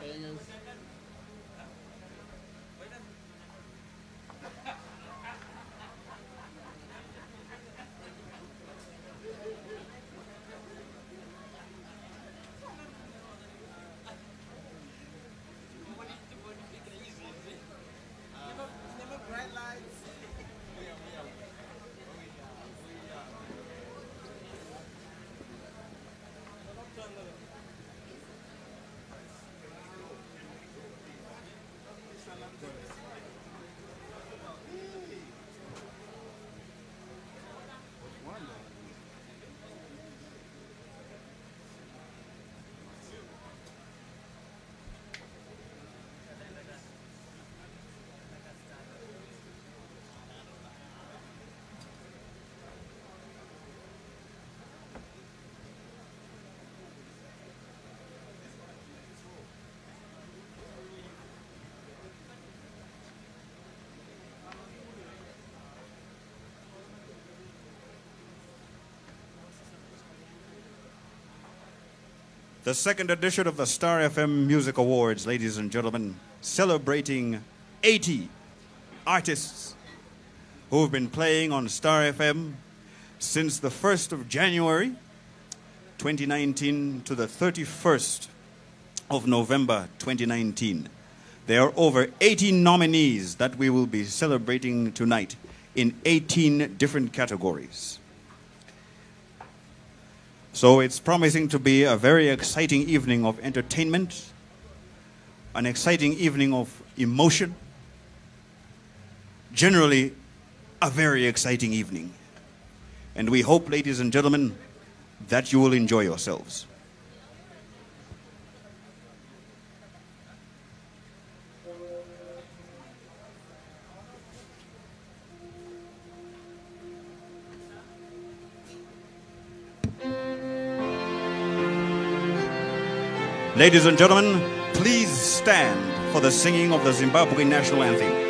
Penhas. The second edition of the Star FM Music Awards, ladies and gentlemen, celebrating 80 artists who have been playing on Star FM since the 1st of January 2019 to the 31st of November 2019. There are over 80 nominees that we will be celebrating tonight in 18 different categories. So it's promising to be a very exciting evening of entertainment, an exciting evening of emotion, generally, a very exciting evening. And we hope, ladies and gentlemen, that you will enjoy yourselves. Ladies and gentlemen, please stand for the singing of the Zimbabwe national anthem.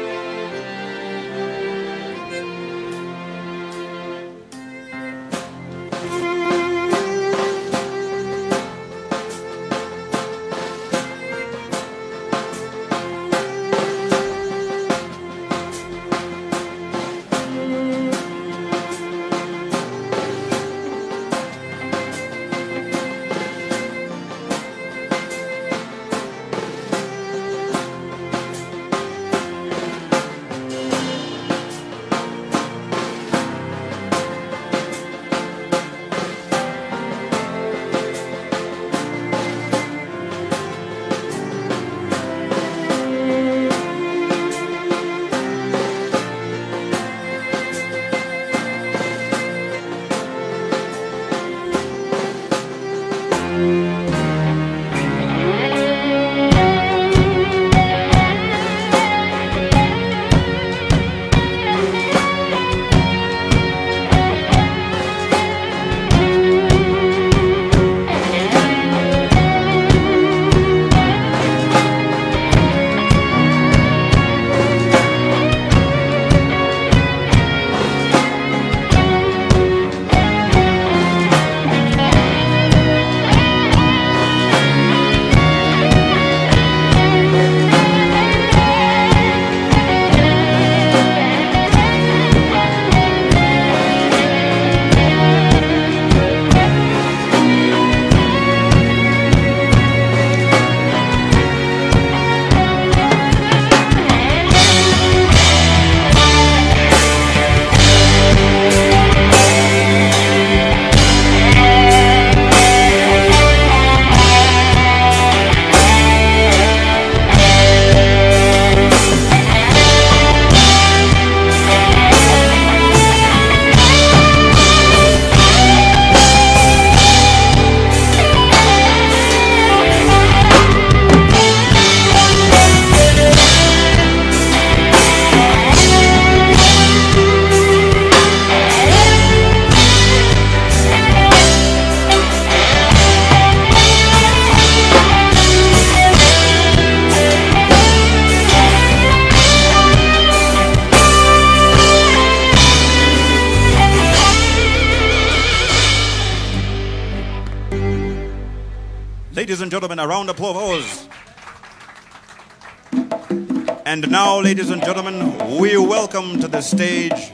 Now, ladies and gentlemen, we welcome to the stage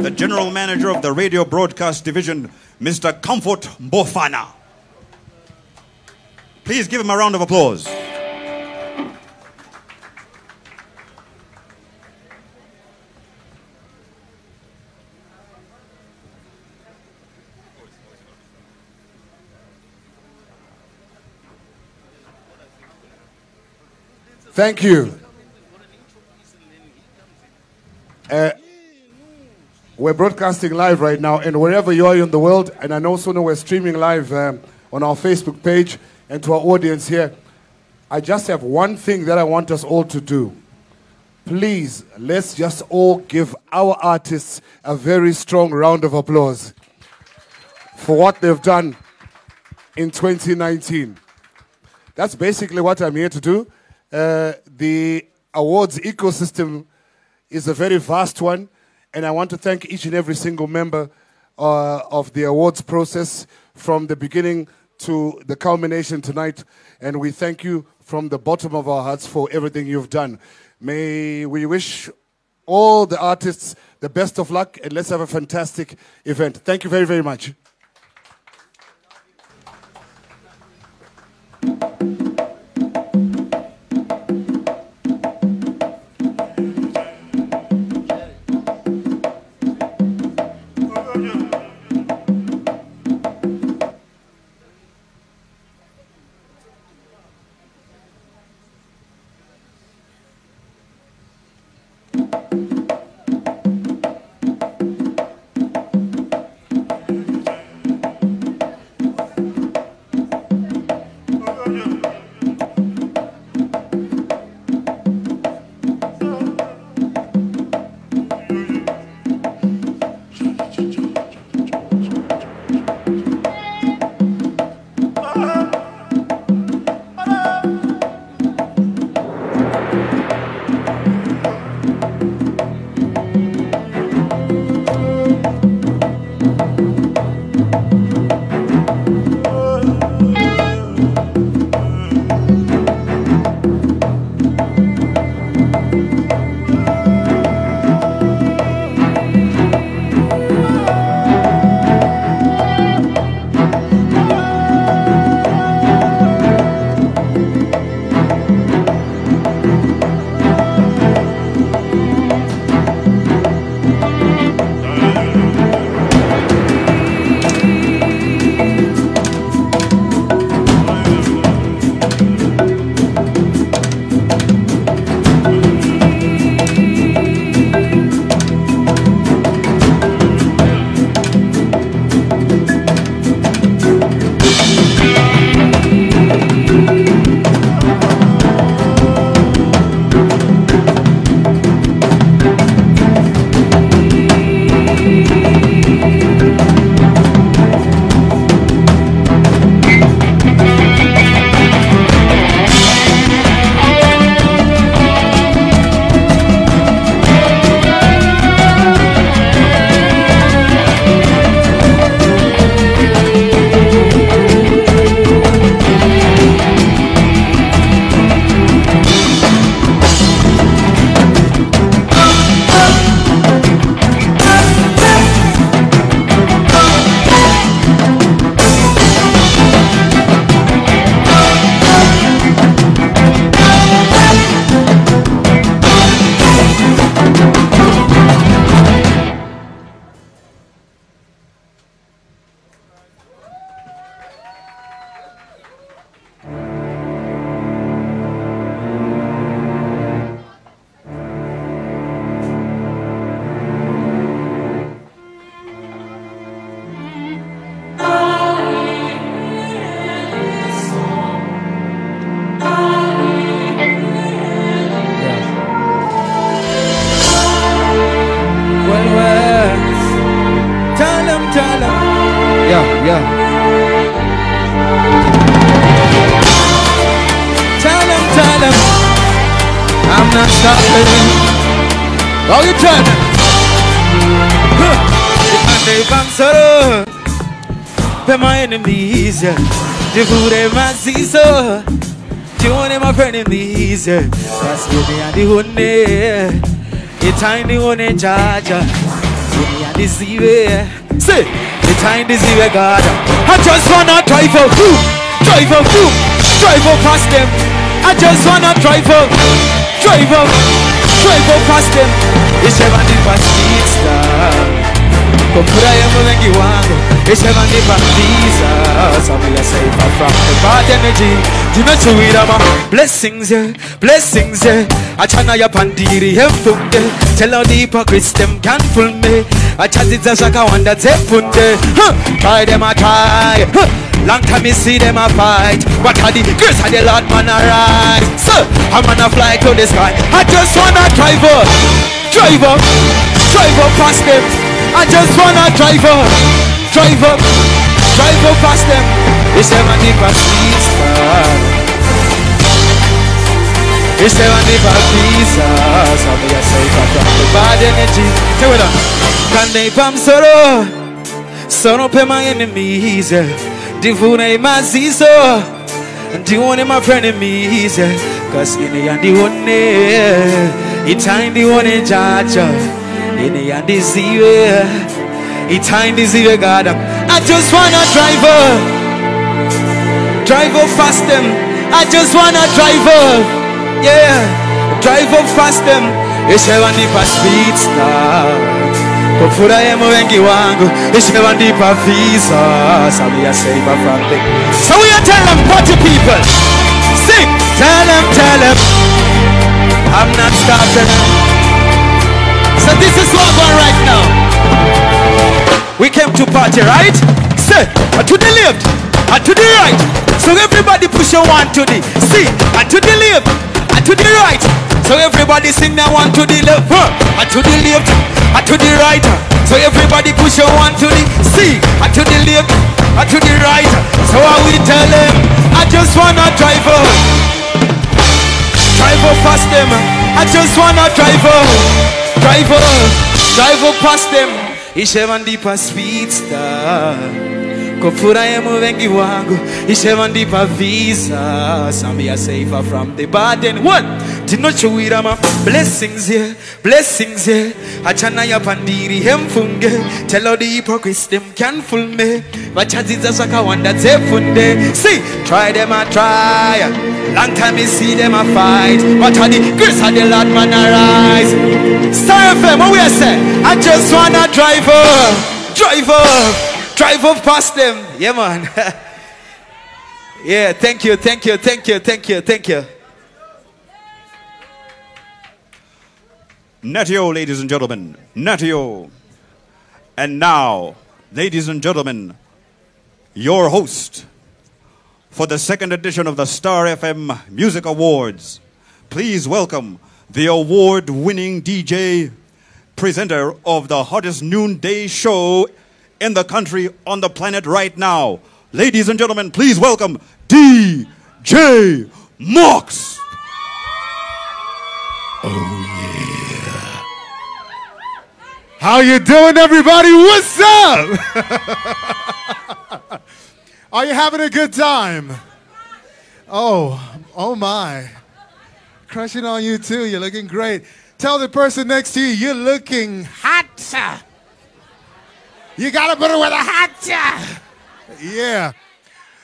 the General Manager of the Radio Broadcast Division, Mr. Comfort Bofana. Please give him a round of applause. Thank you. Uh, we're broadcasting live right now, and wherever you are in the world, and I also know we're streaming live um, on our Facebook page and to our audience here. I just have one thing that I want us all to do. Please, let's just all give our artists a very strong round of applause for what they've done in 2019. That's basically what I'm here to do. Uh, the awards ecosystem is a very vast one, and I want to thank each and every single member uh, of the awards process from the beginning to the culmination tonight, and we thank you from the bottom of our hearts for everything you've done. May we wish all the artists the best of luck, and let's have a fantastic event. Thank you very, very much. In these That's Yini and the Hune Itindi Hune Jaja. Yini and the Zive Say Itindi Zive God. I just wanna drive up Drive up Drive up past them. I just wanna drive up Drive up Drive up past them. It's heaven in Street Star Kufurahi wengi wangu ishevanipa visa Some will say from the bad energy Tumetuwira ma blessings yeah, blessings yeah. Achana ya pandiri hefunde Tell all the hypocrites them can't fool me. Achazidza zvakawanda dzefunde huh. Try them I try huh. Long time me see them a fight. But how the grace of the Lord man arise So I'm gonna fly to the sky. I just wanna drive up Drive up Drive up past them I just wanna drive up, drive up, drive up past them. It's never never street star. It's never never pizza. So me a say got the bad energy. Take it on. Can they pam sorrow? Sorrow pay my enemies. ndivune maziso ndione my frenemies cause ine yandione itai ndione jaja ine yandizive itai ndizive god. I just wanna drive her. Drive her fast them. I just wanna drive her. Yeah. Drive her fast them. Ishevandipa speed star kufurahia wengi wangu. Ishevandipa visa samia save from so we are tell them party people. Sing. Tell them tell them i'm not stopping so this is what going right now. We came to party right? Say uh, to the left and to the right. So everybody push your one to the see and to the left and to the right. So everybody sing that one to the left and to the left and to the right. So everybody push your one to the see and to the left and to the right. So I will tell them I just wanna drive her drive her past them I just wanna drive her drive her drive her past them ishevandipa speed star. Kufurahia wengi wangu. Ishevandipa visa. Sambia safer from the burden. One tinochuwira ma blessings here blessings here achana ya pandiri hemfunge. Tell all the hypocrites them can fool me. Vachadzidza zvakawanda dzefunde see try them a try long time me see them a fight but how the grace of the lord man arise fm what we are say i just wanna drive her drive up, drive up past them. Yeah, man. yeah, thank you, thank you, thank you, thank you, thank you. Natio, ladies and gentlemen. Natio. And now, ladies and gentlemen, your host for the second edition of the Star FM Music Awards. Please welcome the award winning DJ, presenter of the hottest noonday show in the country, on the planet right now. Ladies and gentlemen, please welcome DJ Mox. Oh yeah. How you doing, everybody? What's up? Are you having a good time? Oh, oh my. Crushing on you too. You're looking great. Tell the person next to you, you're looking hot. You gotta put it with a hat. Yeah.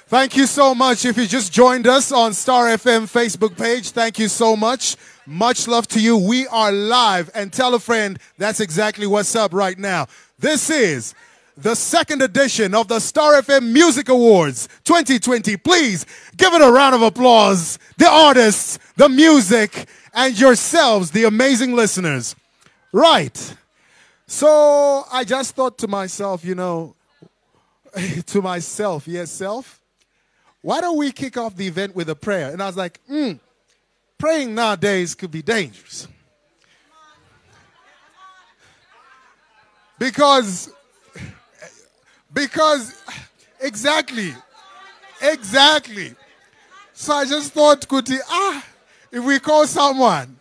Thank you so much. If you just joined us on Star FM Facebook page, thank you so much. Much love to you. We are live and tell a friend that's exactly what's up right now. This is the second edition of the Star FM Music Awards 2020. Please give it a round of applause. The artists, the music, and yourselves, the amazing listeners. Right. So I just thought to myself, you know, to myself, yes, self, why don't we kick off the event with a prayer? And I was like, hmm, praying nowadays could be dangerous. Because, because, exactly, exactly. So I just thought, he, ah, if we call someone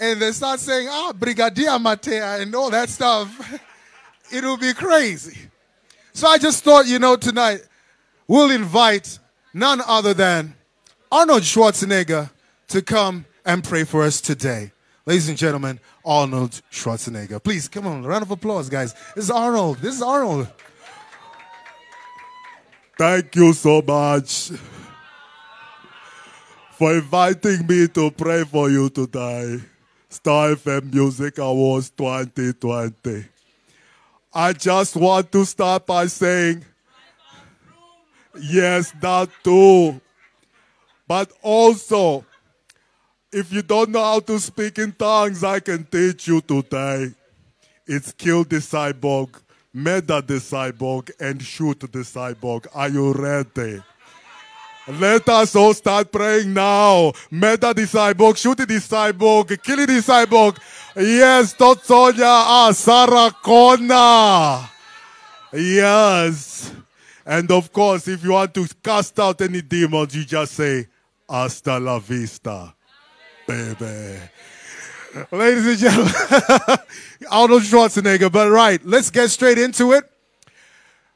and they start saying, ah, Brigadier Matea and all that stuff, it'll be crazy. So I just thought, you know, tonight we'll invite none other than Arnold Schwarzenegger to come and pray for us today. Ladies and gentlemen, Arnold Schwarzenegger. Please, come on, round of applause, guys. This is Arnold. This is Arnold. Thank you so much for inviting me to pray for you today. Star FM Music Awards 2020. I just want to start by saying, yes, that too. But also, if you don't know how to speak in tongues, I can teach you today. It's kill the cyborg, murder the cyborg, and shoot the cyborg. Are you ready? Let us all start praying now. Murder the cyborg, shoot the cyborg, kill the cyborg. Yes, Totsonya, ah, Sarah Kona. Yes. And of course, if you want to cast out any demons, you just say, Hasta la vista, baby. Ladies and gentlemen, Arnold Schwarzenegger. But right, let's get straight into it.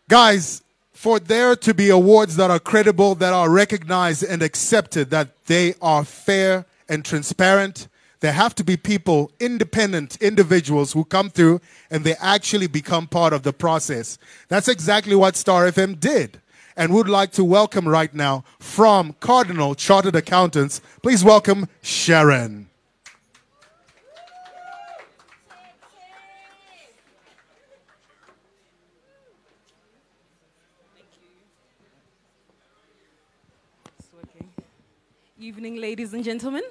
Guys, for there to be awards that are credible, that are recognized and accepted, that they are fair and transparent, there have to be people, independent individuals who come through and they actually become part of the process. That's exactly what Star FM did. And would like to welcome right now from Cardinal Chartered Accountants, please welcome Sharon. Evening, ladies and gentlemen.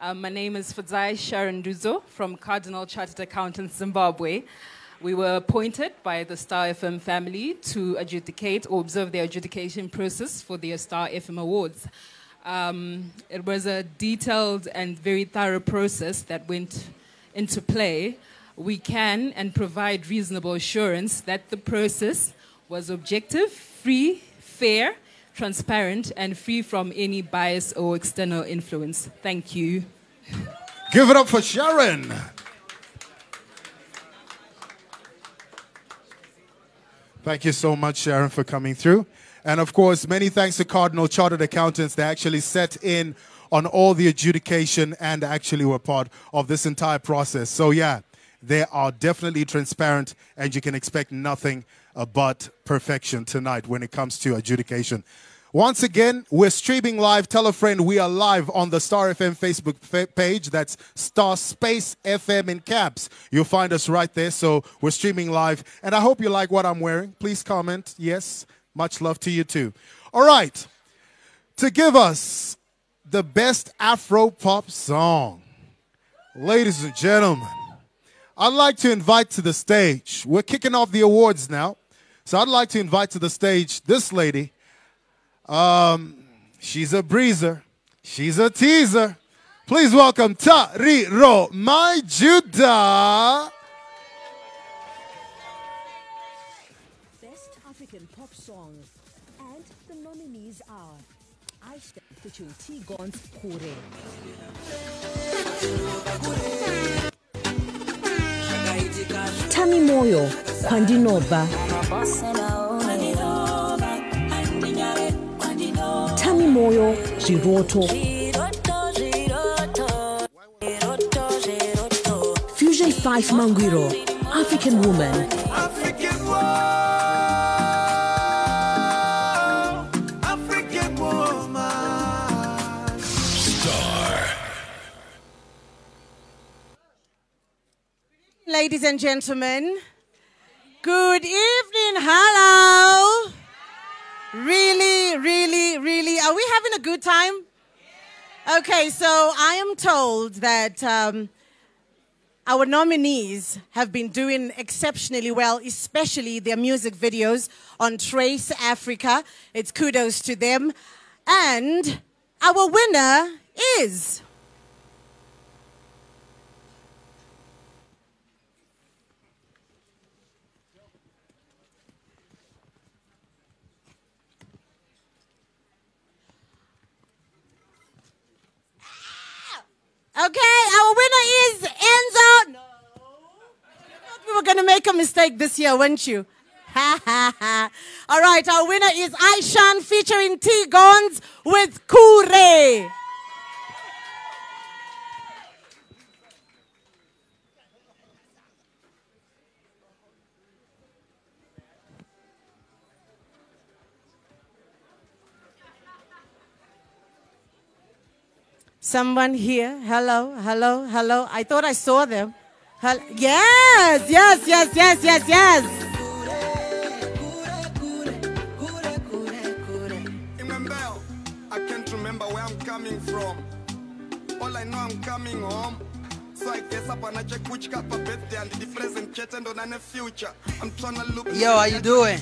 Um, my name is Fadzai Sharon Duzo from Cardinal Chartered Accountants Zimbabwe. We were appointed by the Star FM family to adjudicate or observe the adjudication process for the Star FM Awards. Um, it was a detailed and very thorough process that went into play. We can and provide reasonable assurance that the process was objective, free, fair, transparent, and free from any bias or external influence. Thank you. Give it up for Sharon. Thank you so much, Sharon, for coming through. And of course, many thanks to Cardinal Chartered Accountants. They actually set in on all the adjudication and actually were part of this entire process. So, yeah, they are definitely transparent, and you can expect nothing but perfection tonight when it comes to adjudication. Once again, we're streaming live. Tell a friend we are live on the Star FM Facebook page. That's Star Space FM in caps. You'll find us right there. So we're streaming live. And I hope you like what I'm wearing. Please comment. Yes, much love to you too. All right. To give us the best Afro pop song, ladies and gentlemen, I'd like to invite to the stage. We're kicking off the awards now. So I'd like to invite to the stage this lady. Um, she's a breezer. She's a teaser. Please welcome Tariro, my Judah. Best African pop song. And the nominees are Ishan featuring T Gonzi Kure. Tamy Moyo, Kwandinoba. Moyo, Giroto. Fusion 5 Mangwiro, African Woman. Ladies and gentlemen, good evening. Hello. Really, really, really. Are we having a good time? Okay, so I am told that um, our nominees have been doing exceptionally well, especially their music videos on Trace Africa. It's kudos to them. And our winner is. Okay, our winner is Enzo. No. thought we were going to make a mistake this year, weren't you? Ha ha ha. All right, our winner is Ishan featuring T Gonzi with Kure. Someone here? Hello, hello, hello. I thought I saw them. Yes, yes, yes, yes, yes, yes. Remember, I can't remember where I'm coming from. All I know, I'm coming home. So I guess I check which cup of birthday and the present chat and on the future. I'm trying to look. Yo, how you doing?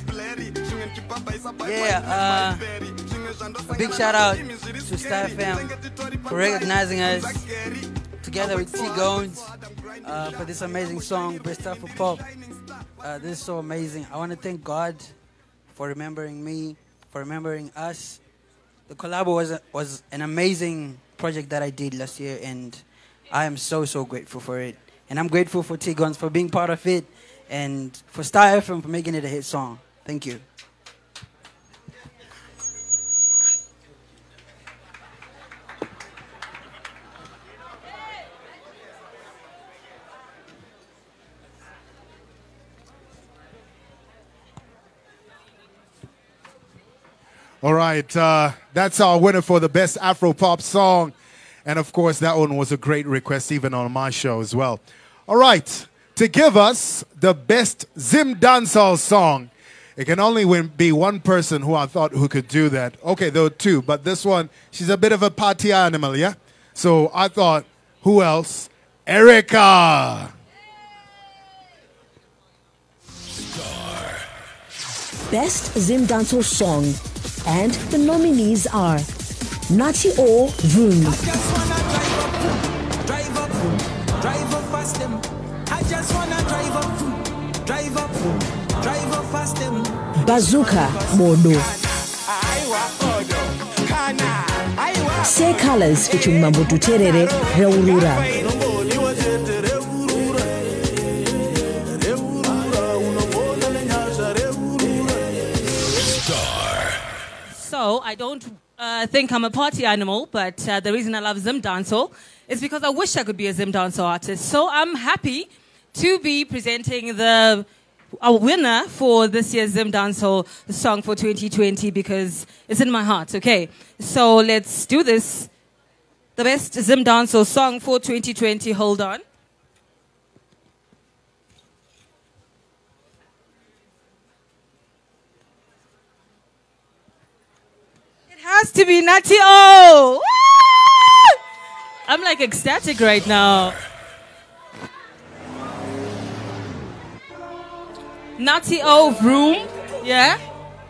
Yeah, uh, a big shout out to Star Fam for recognizing us together with T Gonzi uh, for this amazing song, Best Stuff for Pop. Uh, this is so amazing. I want to thank God for remembering me, for remembering us. The collab was a, was an amazing project that I did last year, and I am so so grateful for it. And I'm grateful for T Gonzi for being part of it, and for Star FM for making it a hit song. Thank you. All right, uh, that's our winner for the best Afro pop song. And of course, that one was a great request, even on my show as well. All right, to give us the best Zim dancehall song, it can only win, be one person who I thought who could do that. Okay, there were two, but this one, she's a bit of a party animal, yeah? So I thought, who else? Erica. Best Zim Dancehall Song. And the nominees are Nutty O Vroom, Drive up, drive up past them. I just wanna drive up, drive up, drive up past them. Bazooka Modo, Seh Calaz featuring Mambo Dhuterere Reurura, So I don't uh, think I'm a party animal, but uh, the reason I love Zim dancehall is because I wish I could be a Zim dancehall artist. So I'm happy to be presenting the a winner for this year's Zim dancehall song for 2020 because it's in my heart. Okay, so let's do this. The best Zim dancehall song for 2020. Hold on. Has to be Nutty O. Woo! I'm like ecstatic right now. Nutty O room. Yeah?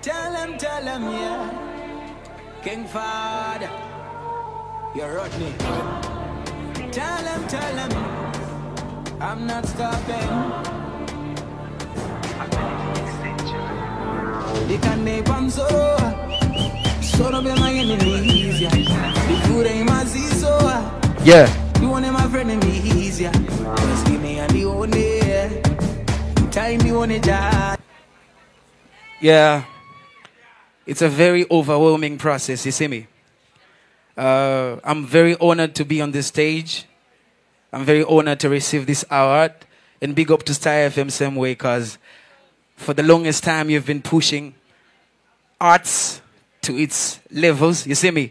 Tell him, tell him, yeah. King Father, you're Rodney. Tell him, tell him, I'm not stopping. Ikane pamsoro, soro be my enemies, yeah. Before they mazizo, Yeah. you want my friend and me easier. Just give me and the only, yeah. Time you want it, die. Yeah. It's a very overwhelming process, you see me? Uh, I'm very honored to be on this stage. I'm very honored to receive this award. And big up to Star FM same way, because for the longest time you've been pushing arts to its levels, you see me?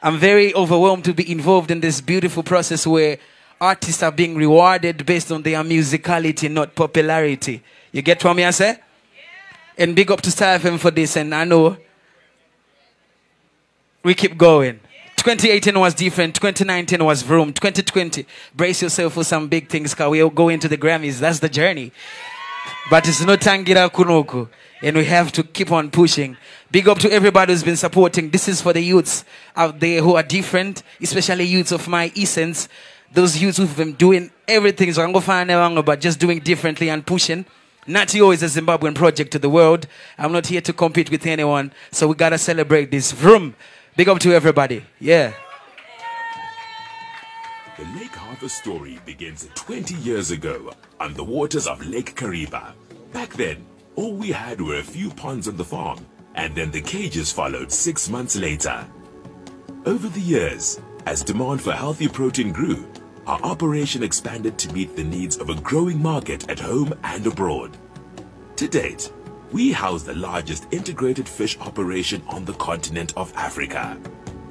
I'm very overwhelmed to be involved in this beautiful process where artists are being rewarded based on their musicality, not popularity. You get what me I say? And big up to Star FM for this, and I know we keep going. 2018 was different. 2019 was room. 2020, brace yourself for some big things because we'll go into the Grammys. That's the journey. But it's not Tangira Kunoku. And we have to keep on pushing. Big up to everybody who's been supporting. This is for the youths out there who are different, especially youths of my essence. Those youths who've been doing everything, so I'm gonna find out, but just doing differently and pushing. Natio is a Zimbabwean project to the world. I'm not here to compete with anyone, so we gotta celebrate this. Vroom. Big up to everybody. Yeah. The Lake Harvest story begins 20 years ago on the waters of Lake Kariba. Back then, all we had were a few ponds on the farm, and then the cages followed six months later. Over the years, as demand for healthy protein grew, our operation expanded to meet the needs of a growing market at home and abroad. To date, we house the largest integrated fish operation on the continent of Africa.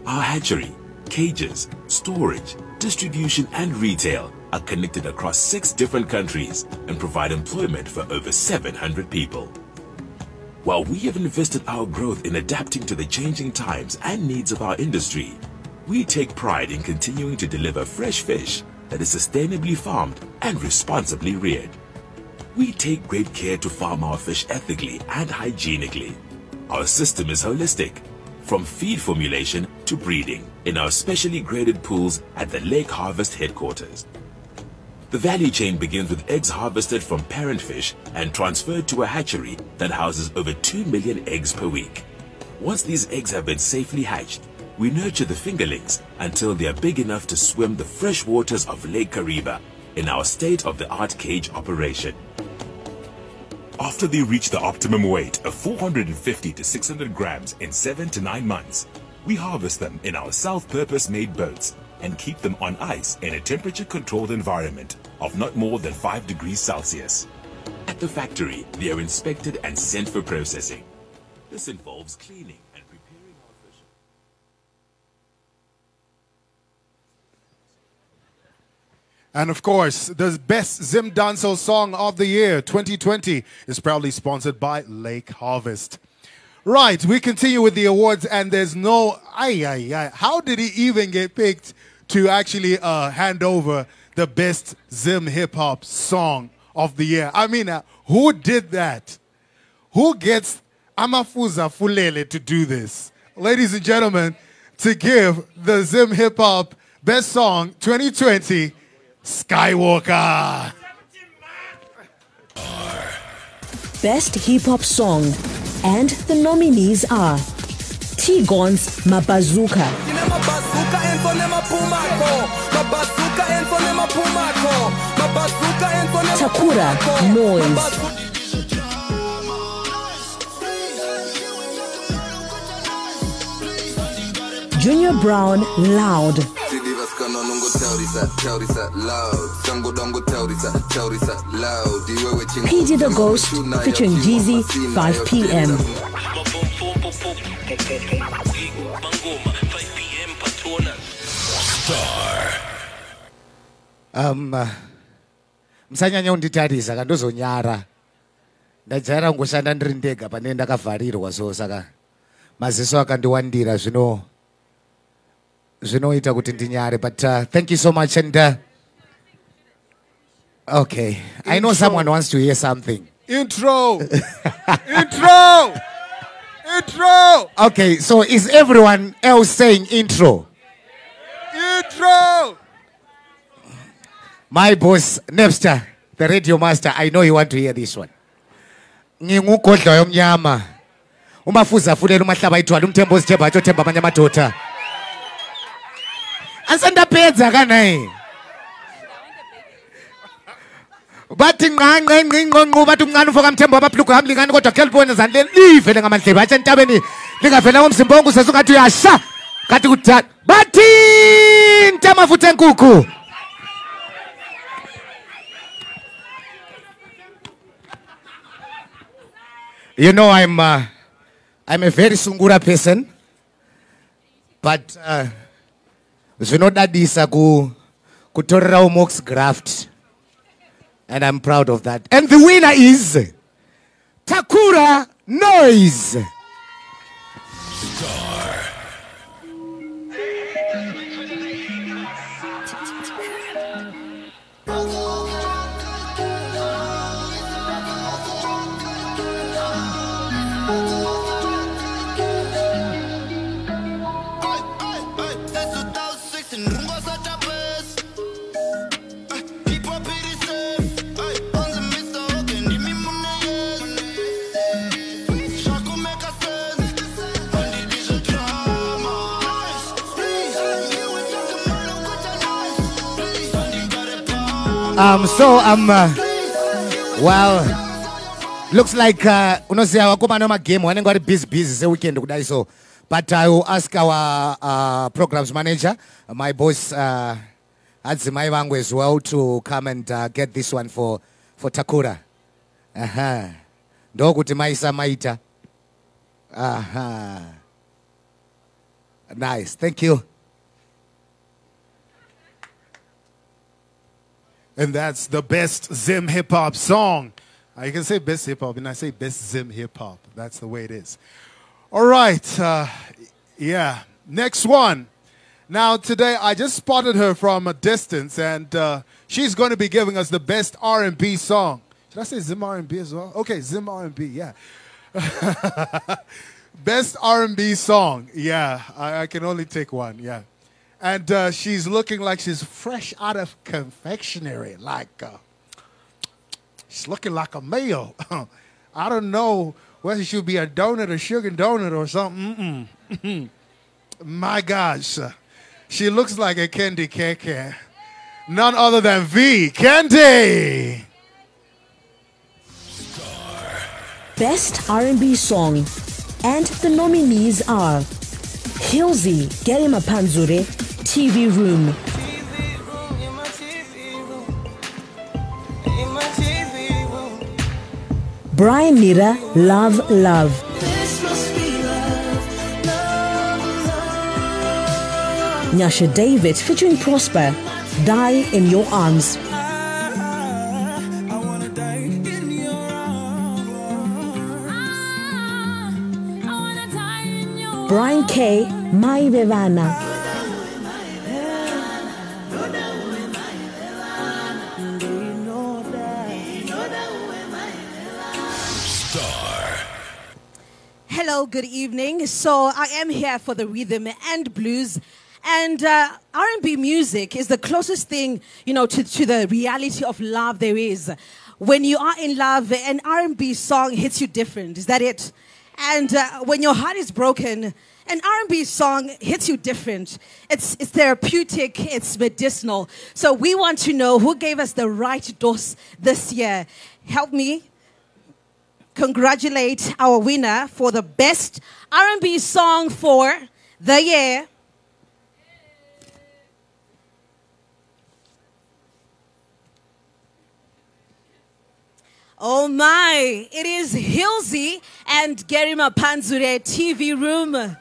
Our hatchery, cages, storage, distribution, and retail are connected across six different countries and provide employment for over 700 people. While we have invested our growth in adapting to the changing times and needs of our industry, we take pride in continuing to deliver fresh fish that is sustainably farmed and responsibly reared. We take great care to farm our fish ethically and hygienically. Our system is holistic, from feed formulation to breeding, in our specially graded pools at the Lake Harvest headquarters. The value chain begins with eggs harvested from parent fish and transferred to a hatchery that houses over 2 million eggs per week. Once these eggs have been safely hatched, we nurture the fingerlings until they are big enough to swim the fresh waters of Lake Kariba in our state-of-the-art cage operation. After they reach the optimum weight of 450 to 600 grams in 7 to 9 months, we harvest them in our self-purpose made boats and keep them on ice in a temperature controlled environment of not more than 5 degrees Celsius. At the factory, they are inspected and sent for processing. This involves cleaning and preparing our fish. And of course, the best Zim Dancehall song of the year 2020 is proudly sponsored by Lake Harvest. Right, we continue with the awards, and there's no. Ay, ay, ay. How did he even get picked to actually uh, hand over the best Zim hip hop song of the year? I mean, uh, who did that? Who gets Amafuza Fulele to do this? Ladies and gentlemen, to give the Zim hip hop best song 2020, Skywalker. Best Hip Hop Song. And the nominees are T Gonzi Mabazooka, Takura Noise, Junior Brown Loud, PG the Ghost featuring Jeezy 5 p.m. um uh, musanyanya kunditarisa kandozonyara ndajaira kungoshanda ndiri ndega pane ndakavharirwa so saka maziso akandiwandira zvino zvinoita kuti ndinyare but uh, thank you so much and uh, okay i know someone wants to hear something Intro! Intro! Intro! okay so is everyone else saying intro Intro! My boss, Nepster, the radio master, I know you want to hear this one. Ngingugodla yomnyama. Umafuza fulela umahlaba ithwala umthembo ozithemba atsho themba amanye amadoda. Asendapedza kana bathi nqa nqe nqi nqo nqu bathi umncane ufo kamthembo ababhlugu hamlingani kodwa khe libone zani le livele ngamadlebe atshe entabeni lingavela ngomzimba wonke usesungathi uyasha kathi kudala. Bathi ntamafutha enkukhu. You know, I'm uh, I'm a very sungura person, but uh, zvinodadisa ku kutorera umox graft, and I'm proud of that. And the winner is Takura Noise. Um, so um, uh, well, looks like uh, unoziva vakomana vemagame vanenge vari busy busy seweekend kudai so but i will ask our uh, programs manager my boss uh, adzimai vangu as well to come and uh, get this one for, for takura. Aha. Ndokuti maisa maita. Aha. Nice. Thank you And that's the best Zim hip hop song. You can say best hip hop, and I say best Zim hip hop. That's the way it is. All right. Uh, yeah. Next one. Now, today I just spotted her from a distance, and uh, she's going to be giving us the best R&B song. Should I say Zim R&B as well? Okay, Zim R&B. Yeah. best R&B song. Yeah, I, I can only take one. Yeah. And uh, she's looking like she's fresh out of confectionery. Like, uh, she's looking like a male. I don't know whether she'll be a donut or sugar donut or something. My gosh. She looks like a candy cake. None other than V. Candy. Best R&B Song, and the nominees are Hilsey Garry Mapanzure, TV Room, Brian Nhira, Love Love, Nyasha David featuring Prosper, Die in Your Arms. Brian K. Mai Vevana. Hello, good evening. So I am here for the rhythm and blues. And uh, R&B music is the closest thing, you know, to, to the reality of love there is. When you are in love, an R&B song hits you different. Is that it? And uh, when your heart is broken, an R&B song hits you different. It's, it's therapeutic, it's medicinal. So we want to know who gave us the right dose this year. Help me congratulate our winner for the best R&B song for the year. Oh my, it is Hilsey and Garry Mapanzure TV Room.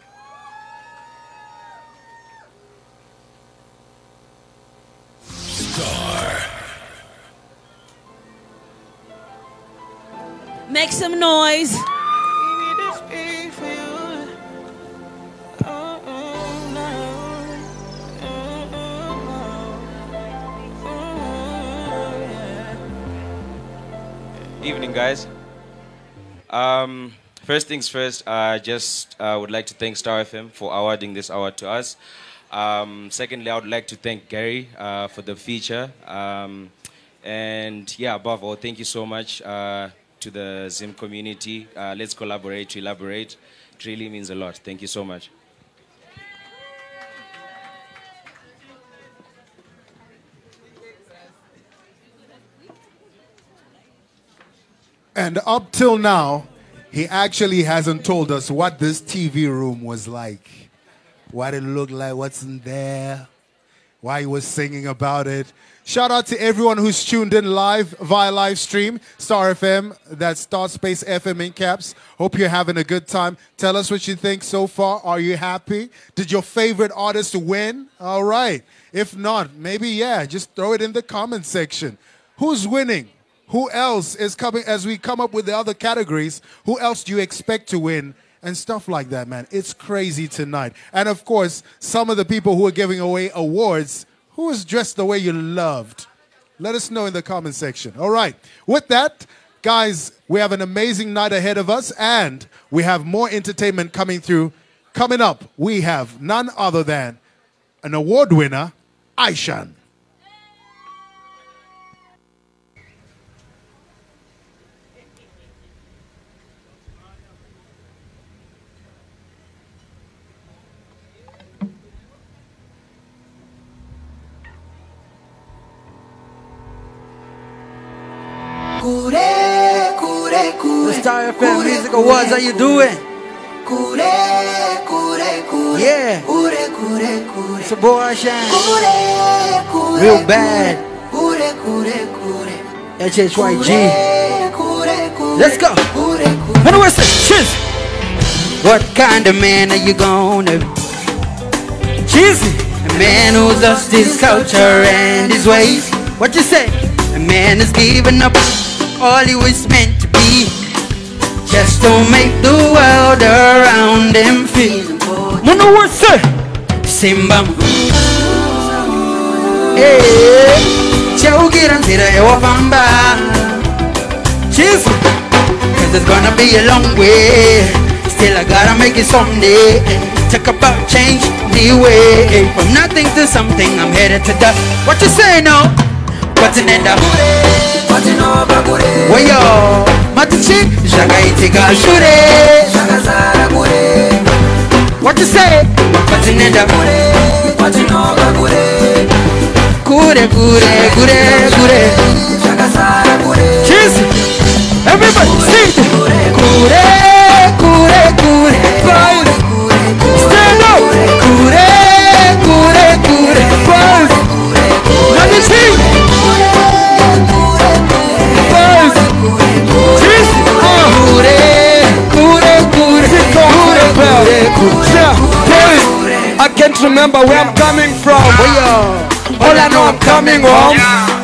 Make some noise. Evening, guys. Um, first things first, I just uh, would like to thank Star FM for awarding this award to us. Um, secondly, I would like to thank Gary uh, for the feature. Um, and yeah, above all, thank you so much uh, to the Zim community. Uh, let's collaborate elaborate. It really means a lot. Thank you so much. And up till now, he actually hasn't told us what this TV room was like, what it looked like, what's in there, why he was singing about it. Shout out to everyone who's tuned in live via live stream, Star FM, that's Star Space FM in caps. Hope you're having a good time. Tell us what you think so far. Are you happy? Did your favorite artist win? All right. If not, maybe, yeah, just throw it in the comment section. Who's winning? Who else is coming as we come up with the other categories? Who else do you expect to win? And stuff like that, man. It's crazy tonight. And of course, some of the people who are giving away awards, who is dressed the way you loved? Let us know in the comment section. All right. With that, guys, we have an amazing night ahead of us, and we have more entertainment coming through. Coming up, we have none other than an award winner, Ishan. The Star FM Music Awards, how you doing? Yeah. It's a boy Shine. Real bad. HHYG. Let's go. Wanna listen? Cheers. What kind of man are you gonna be? Cheesy. A man who lost his culture and his ways. What you say? A man has giving up all he was meant to be. Just to make the world around him feel Wanna what say? Simba Hey. Nzira yawafamba Cheers Cause it's gonna be a long way. Still I gotta make it someday. Talk about change the way. From nothing to something I'm headed to the What you say now? What's in the Wayo Matichi Zvakaitika shure. What you say? Patinoda Kure kure. Kure kure Cheers. Everybody sing. Kure, kure, kure, boys. Remember where I'm coming from. Oh, All I know I'm coming home.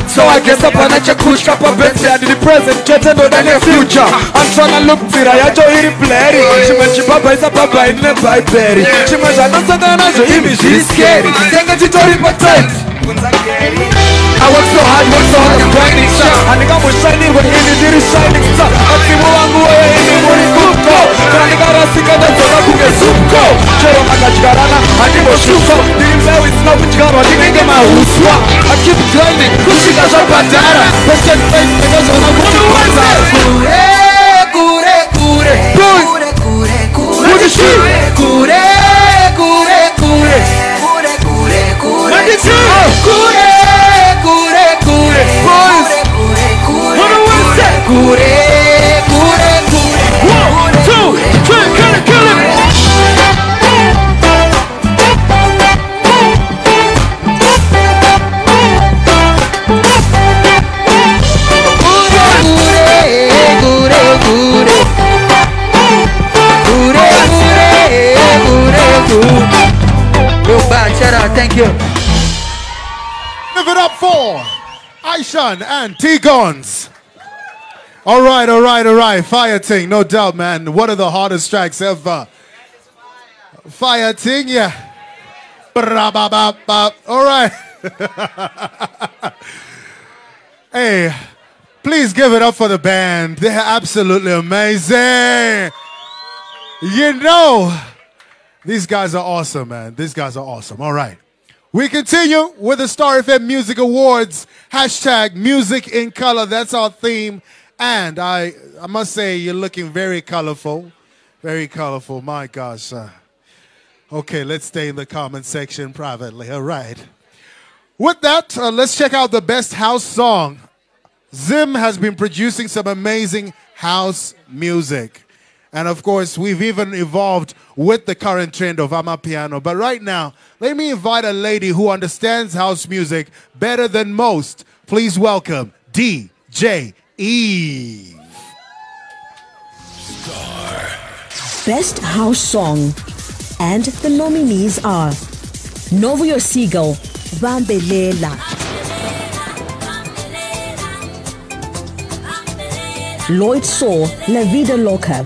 So I guess up and I check push up a bit I did the present, get into the future. I'm trying to look to I enjoy it blurry. She went she papa is a papa in the by berry. She went I don't know so image is scary. Think that you told it but tight. I work so hard, work so hard, I'm grinding star And the was shining when in the did shining star Ati wangu wewe ini muri kuko Kana nigara sika na zona kuge suko Chero akajigarana, ati mo shuko Diri mlewi sina kuchigaro, ati nenge mahuswa I keep grinding, kushika za badara Patient faith, nega zona kuchiwaza Kure, kure, kure Kure, kure, kure Kure, kure, kure Kure, kure, kure, kure Medici Kure, kure, kure Boys What do we say? Kure, kure, shout out, thank you. Give it up for Ishan and T Gonzi. All right, all right, all right. Fire Ting, no doubt, man. One of the hardest tracks ever. Fire Ting, yeah. All right. hey, please give it up for the band. They're absolutely amazing. You know, these guys are awesome, man. These guys are awesome. All right. We continue with the Star FM Music Awards. Hashtag music in color. That's our theme. And I, I must say, you're looking very colorful. Very colorful. My gosh. uh, okay, let's stay in the comment section privately. All right. With that, uh, let's check out the best house song. Zim has been producing some amazing house music. And of course, we've even evolved with the current trend of Amapiano. But right now, let me invite a lady who understands house music better than most. Please welcome DJ Eve. Best House Song. And the nominees are Novio Seagull, Bambelela. Lloyd Saw, La Vida Loca.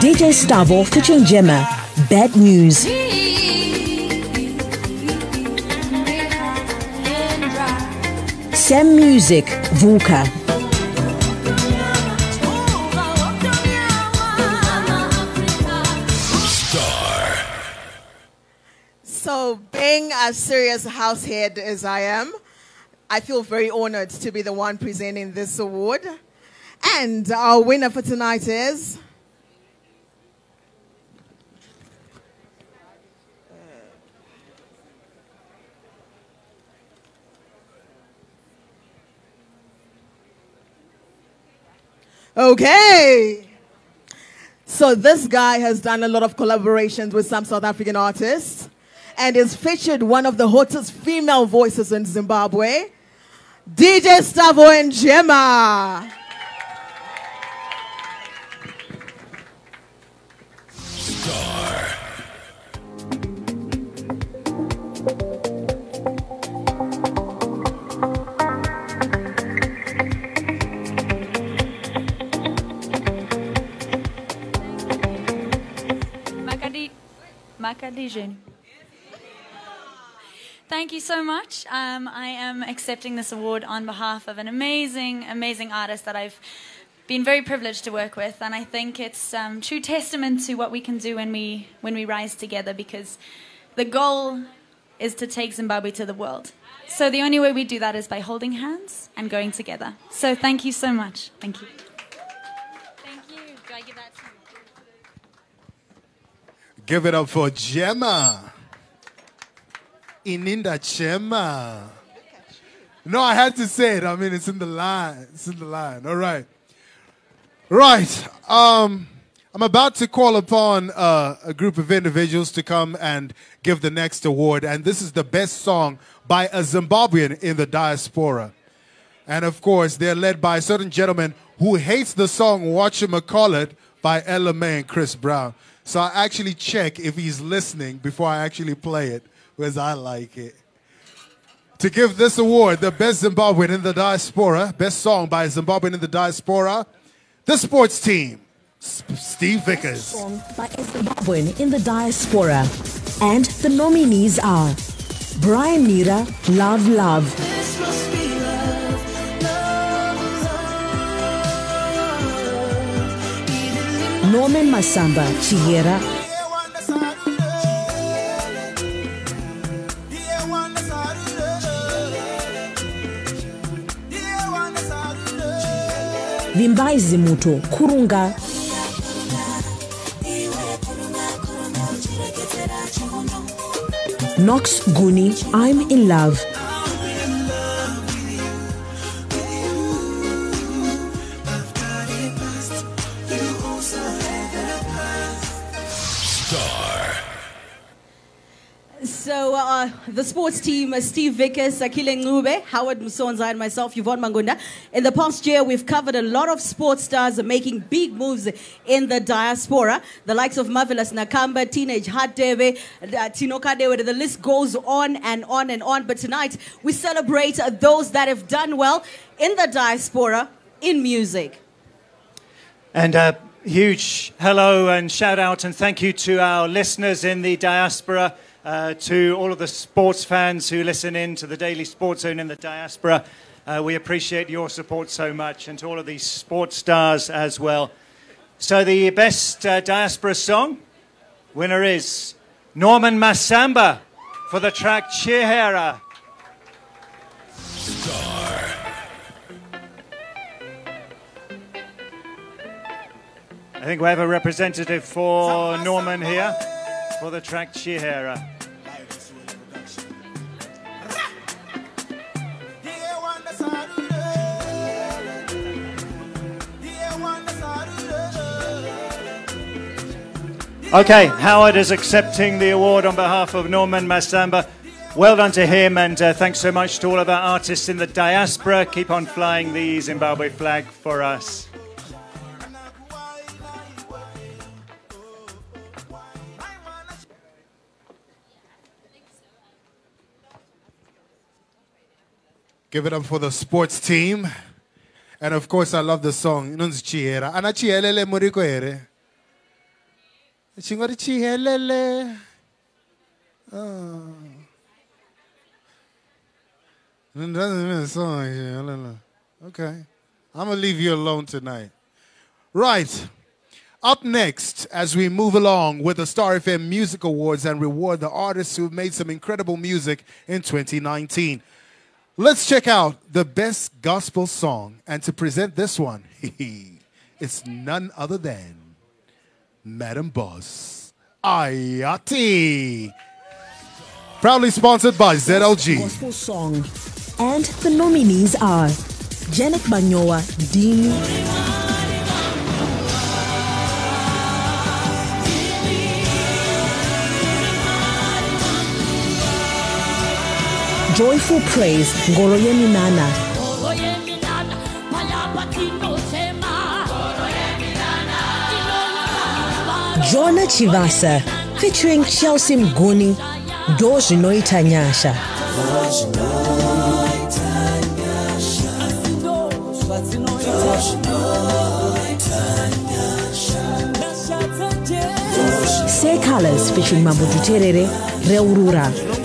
DJ Stavo featuring Gemma, Bad News. Sam Music, Vuka. Being as serious house head as I am, I feel very honored to be the one presenting this award. And our winner for tonight is. Okay. So this guy has done a lot of collaborations with some South African artists and is featured one of the hottest female voices in Zimbabwe, DJ Stavo and Gemma. Makadi, Makadijin. Thank you so much. Um, I am accepting this award on behalf of an amazing, amazing artist that I've been very privileged to work with, and I think it's um, true testament to what we can do when we when we rise together. Because the goal is to take Zimbabwe to the world. So the only way we do that is by holding hands and going together. So thank you so much. Thank you. Thank you. Do I give that to Give it up for Gemma. Ininda Gemma. No, I had to say it. I mean, it's in the line. It's in the line. All right. Right. Um, I'm about to call upon uh, a group of individuals to come and give the next award. And this is the best song by a Zimbabwean in the diaspora. And of course, they're led by a certain gentleman who hates the song Whatchamacallit by Ella Mai and Chris Brown. So I actually check if he's listening before I actually play it, because I like it. To give this award, the best Zimbabwean in the diaspora, best song by a Zimbabwean in the diaspora, the sports team, S- Steve Vickers. Song by a Zimbabwean in the diaspora. And the nominees are Brian Nhira, Love Love. Norman Masamba, Chihera. Vimbai Zimuto, Kurunga. Knox Guni, I'm in love. Uh, the sports team, uh, Steve Vickers, Akile Ngube, Howard Musonza, and myself, Yvonne Mangunda. In the past year, we've covered a lot of sports stars making big moves in the diaspora. The likes of Marvelous Nakamba, Teenage Hadebe, uh, Tino Kadewere, the list goes on and on and on. But tonight, we celebrate uh, those that have done well in the diaspora in music. And a huge hello and shout out and thank you to our listeners in the diaspora, uh, to all of the sports fans who listen in to the Daily Sports Zone in the diaspora. Uh, we appreciate your support so much, and to all of these sports stars as well. So, the best uh, diaspora song winner is Norman Masamba for the track Chihera. I think we have a representative for Norman here for the track Chihera. Okay, Howard is accepting the award on behalf of Norman Masamba. Well done to him, and uh, thanks so much to all of our artists in the diaspora. Keep on flying the Zimbabwe flag for us. Give it up for the sports team. And of course, I love the song. Chihera. Ana chihelele muriko here. Chingori chihelele. Oh. Ah. Doesn't mean a song. Okay. I'm going to leave you alone tonight. Right. Up next, as we move along with the Star FM Music Awards and reward the artists who've made some incredible music in 2019. Let's check out the best gospel song. And to present this one, it's none other than Madam Boss Ayati. Proudly sponsored by ZLG. Gospel song. And the nominees are Janet Manyowa, Dini. Joyful Praise, Ngoro Yeminana. Jonah Chivasa, featuring Chelsea Mguni, Do Zvinoita Nyasha. Seh Calaz, featuring Mambo Dhuterere, Reurura.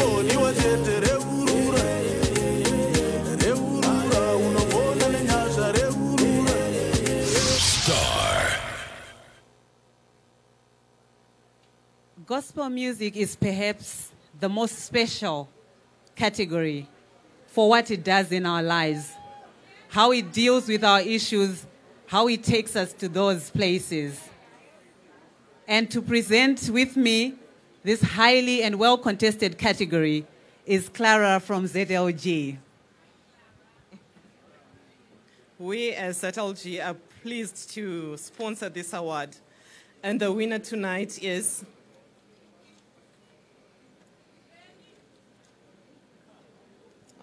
Gospel music is perhaps the most special category for what it does in our lives, how it deals with our issues, how it takes us to those places. And to present with me this highly and well contested category is Clara from ZLG. we as ZLG are pleased to sponsor this award. And the winner tonight is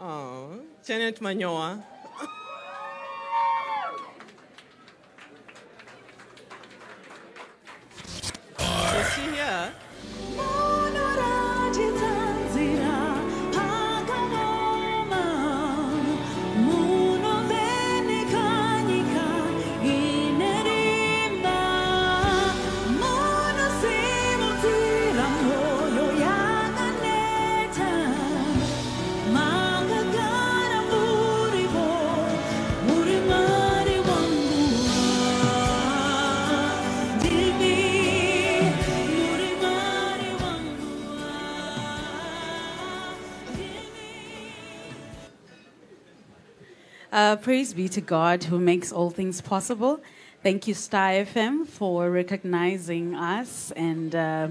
oh, Janet Manyowa. Is she here? Uh, praise be to God who makes all things possible. Thank you, Star FM, for recognizing us. And uh,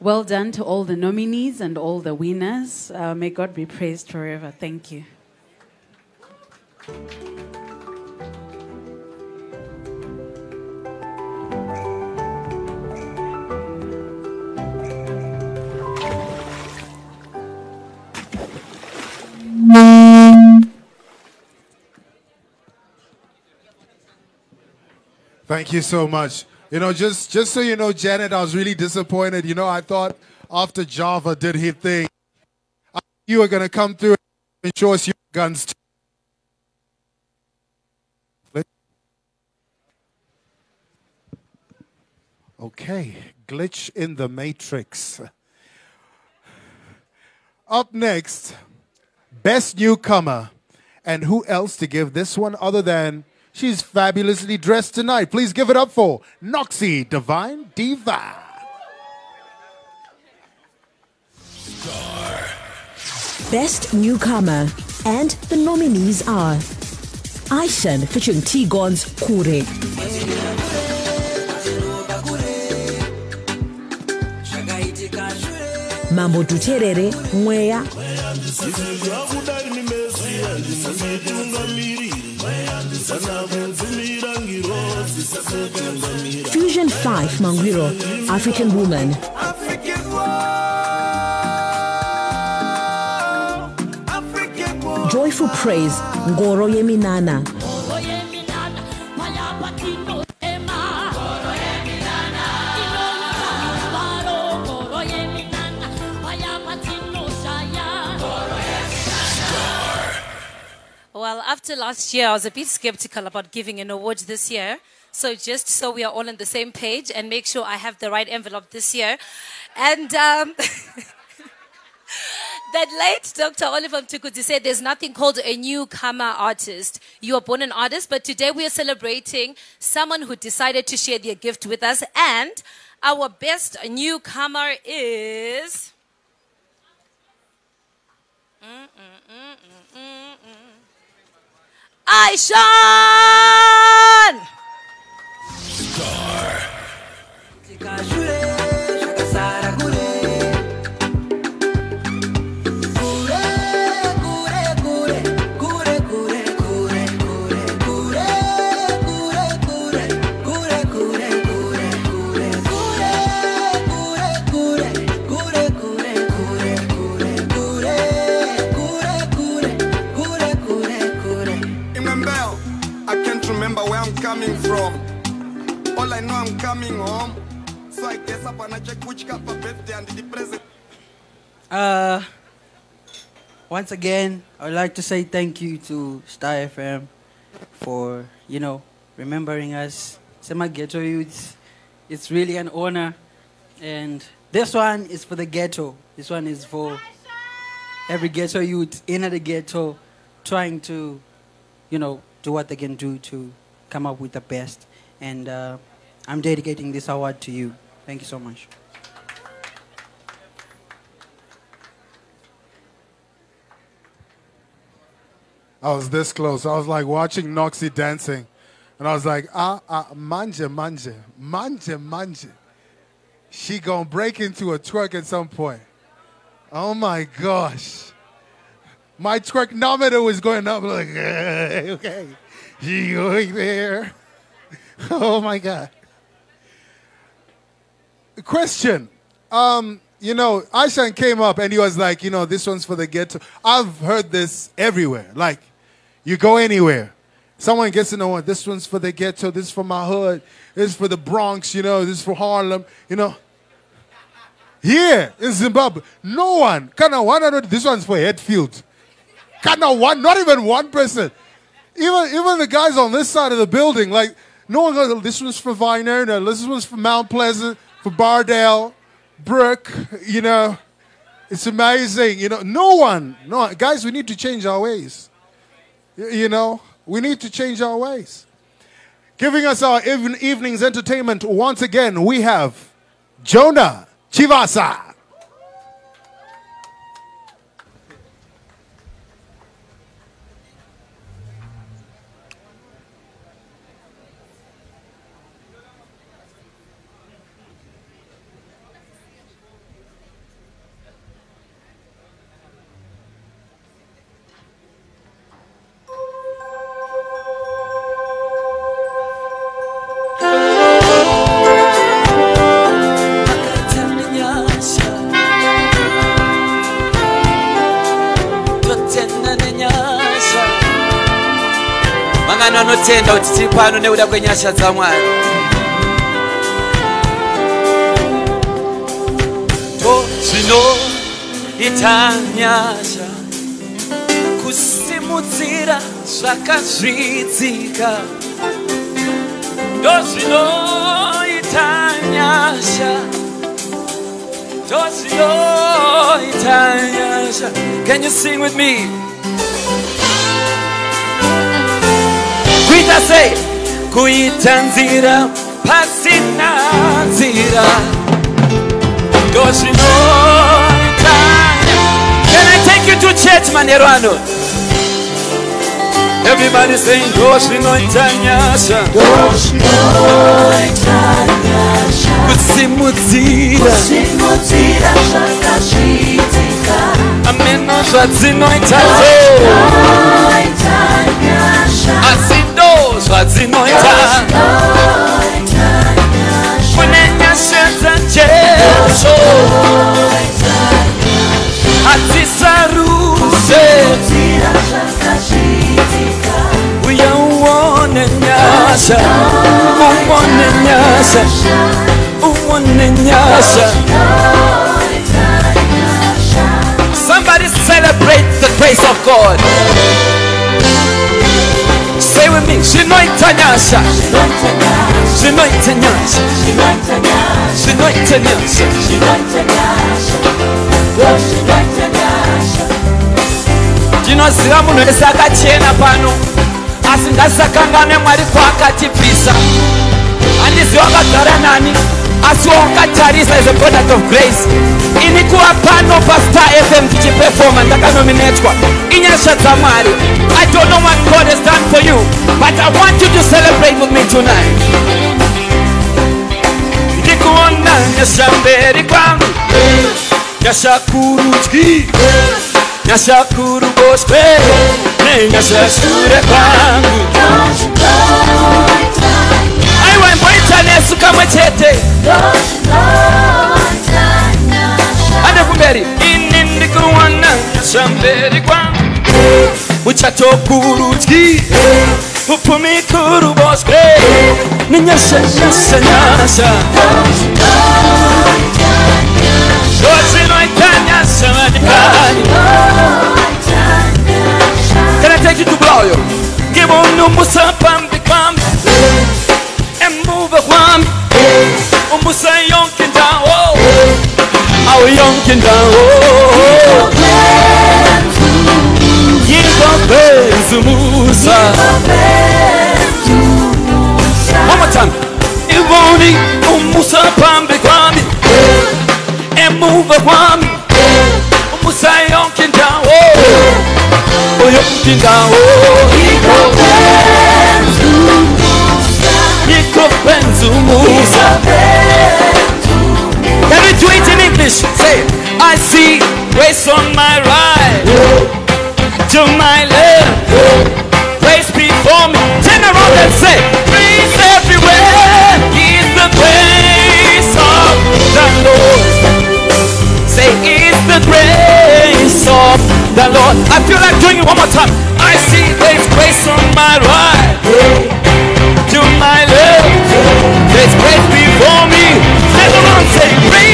well done to all the nominees and all the winners. Uh, may God be praised forever. Thank you. Thank you so much. You know, just just so you know, Janet, I was really disappointed. You know, I thought after Java did his thing, you were gonna come through and show us your guns. Too. Okay, glitch in the matrix. Up next, best newcomer, and who else to give this one other than she's fabulously dressed tonight? Please give it up for Noxie Divine Diva. Best Newcomer. And the nominees are Ishan featuring T Kure. Mambo Dhuterere Mwea. Fusion 5 Mangwiro, African Woman. Joyful Praise, Ngoro Yeminana. Last year, I was a bit skeptical about giving an award this year. So just so we are all on the same page and make sure I have the right envelope this year. And um, that late Dr. Oliver Mtukudzi said there's nothing called a newcomer artist. You are born an artist, but today we are celebrating someone who decided to share their gift with us. And our best newcomer is. Mm, mm, mm, Ishan! Remember, I know, I'm coming home. So I guess up and I check which cup of birthday and the present. Uh, once again, I'd like to say thank you to Star FM for, you know, remembering us, Sema Ghetto Youths. It's really an honor. And this one is for the ghetto. This one is for every ghetto youth in the ghetto trying to, you know, do what they can do to come up with the best. And uh, I'm dedicating this award to you. Thank you so much. I was this close. I was like watching Noxie dancing. And I was like, ah, ah, manje, manje, manje, manje. She gonna break into a twerk at some point. Oh my gosh. My twerknometer was going up like, "Eh, okay, you going there? Oh my God. Question. Um, you know, Ishan came up and he was like, you know, this one's for the ghetto. I've heard this everywhere. Like, you go anywhere. Someone gets to know this one's for the ghetto, this is for my hood, this is for the Bronx, you know, this is for Harlem, you know. Here in Zimbabwe, no one, kind of this one's for Hatfield. Kind of one, not even one person. Even even the guys on this side of the building, like no one goes. This one's for Viner. This one's for Mount Pleasant, for Borrowdale, Brook. You know, it's amazing. You know, no one, no one. guys. We need to change our ways. You know, we need to change our ways. Giving us our even, evening's entertainment once again, we have Jonah Chivasa. Vangani vanotenda kuti tiri pano nekuda kwenyasha dzamwari to zvinoita nyasha kusimudzira zvakazvidzika. Ndo zvinoita nyasha ndo zvinoita nyasha. Can you sing with me kuita sei kuita nzira pasina nzira. Can i take you to church manero ano everybody saying ndo zvinoita nyasha. Kusimudzira. Ameno zvadzinoita zo. Asi ndo zvadzinoita kune nyasha dzajesu hadzisaruse uya uone nyasha uone nyasha uone nyasha somebody celebrate the grace of god with me zvinoitanyasa zvinoitanyasa zvinoitanyasa ndinoziva munhu wese akachena pano asi ngasisakanganwe mwari kwaakatibvisa handizivi wakagara nani asi wawakatarisa is a product of grace. Ini kuva pano pastar fm tichipefoma ndakanominetwa inyasha dzamwari i don't know what god has done for you but i want you to celebrate with me tonight. Ndikuona nyasha mberi kwangu. Nyasha kurudyi nyasha kuruboshwe. Nenyasha shure kwangu aiwa imboita nesu kamwe chete ande kumberi ini ndikuwana nyasha mberi kwangu. Muchato kurudyi upfumi kuruboshwe nenyasha nyasha. Nyasha ndozvinoita yonkin down oh Our yonkin down oh Yinko benzu musa One more time Ivoni umusa pambi kwam Emuva kwam Umusa open to move. He's open to. Can we do it in English? Say, I see grace on my right, yeah. to my left, yeah. grace before me. Turn around and say, grace everywhere is the grace of the Lord. Say, it's the grace of the Lord. I feel like doing it one more time. I see grace, grace on my right, yeah. to my there's grace before me. Around, say,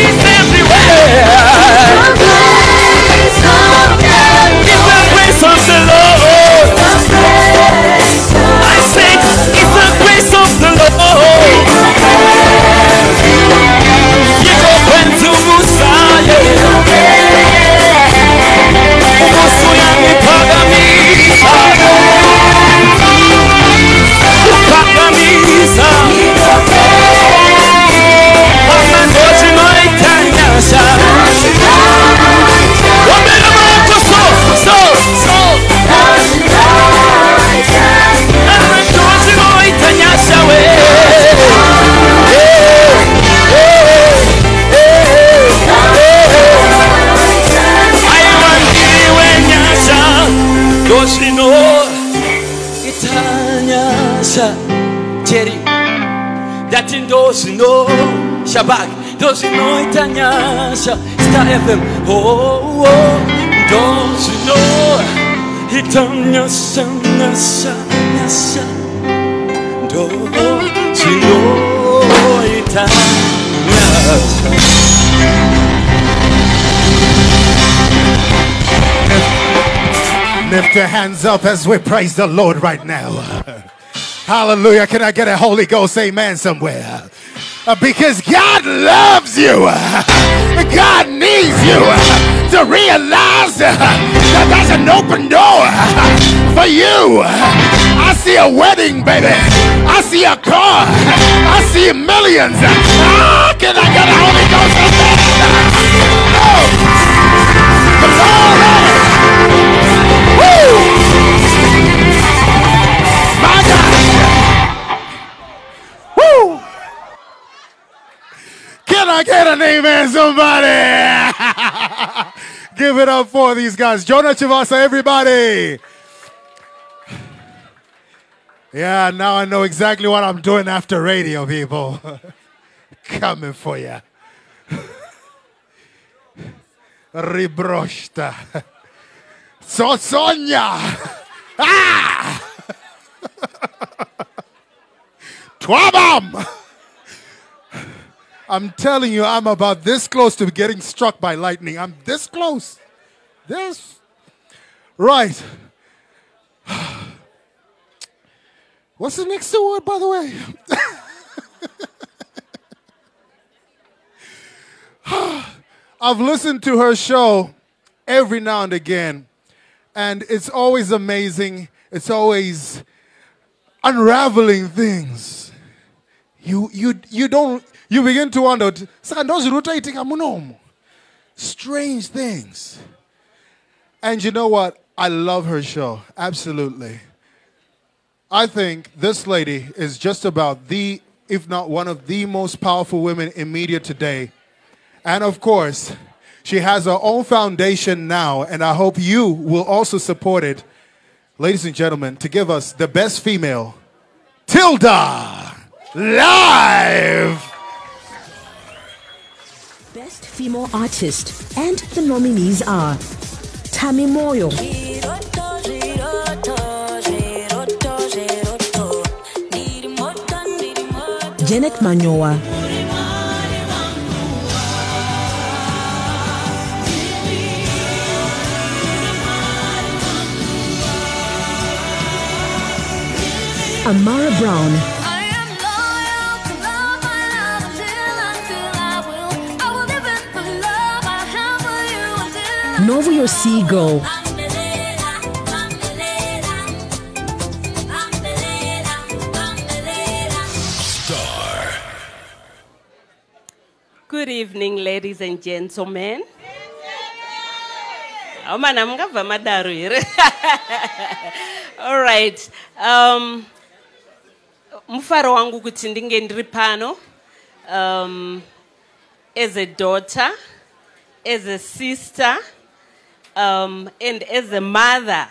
Lift your hands up as we praise the Lord right now. Hallelujah. Can I get a Holy Ghost amen somewhere? Uh, because God loves you. God needs you to realize that there's an open door for you. I see a wedding, baby. I see a car. I see millions. Ah, can I get a Holy Ghost amen? Oh. Glory. Get an amen, somebody? Give it up for these guys. Jonah Chivasa, everybody. Yeah, now I know exactly what I'm doing after radio, people. Coming for you. Ribroshta. Sosonya. Ah! Twabam! I'm telling you, I'm about this close to getting struck by lightning. I'm this close. This. Right. What's the next award, by the way? I've listened to her show every now and again, and it's always amazing. It's always unraveling things. You, you, you don't, you begin to wonder, "Saka ndozirutaitika munomu?" strange things. And you know what? I love her show. Absolutely. I think this lady is just about the, if not one of the most powerful women in media today. And of course, she has her own foundation now, and I hope you will also support it, ladies and gentlemen, to give us the best female, Tilda, live. Female artist. And the nominees are Tamy Moyo, Janet Manyowa, Amara Brown, Novo Your Sea Go, Star. Good evening, ladies and gentlemen. Oh. All right. Um, mufaro wangu kuti ndinge ndiri um, as a daughter, as a sister, um, and as a mother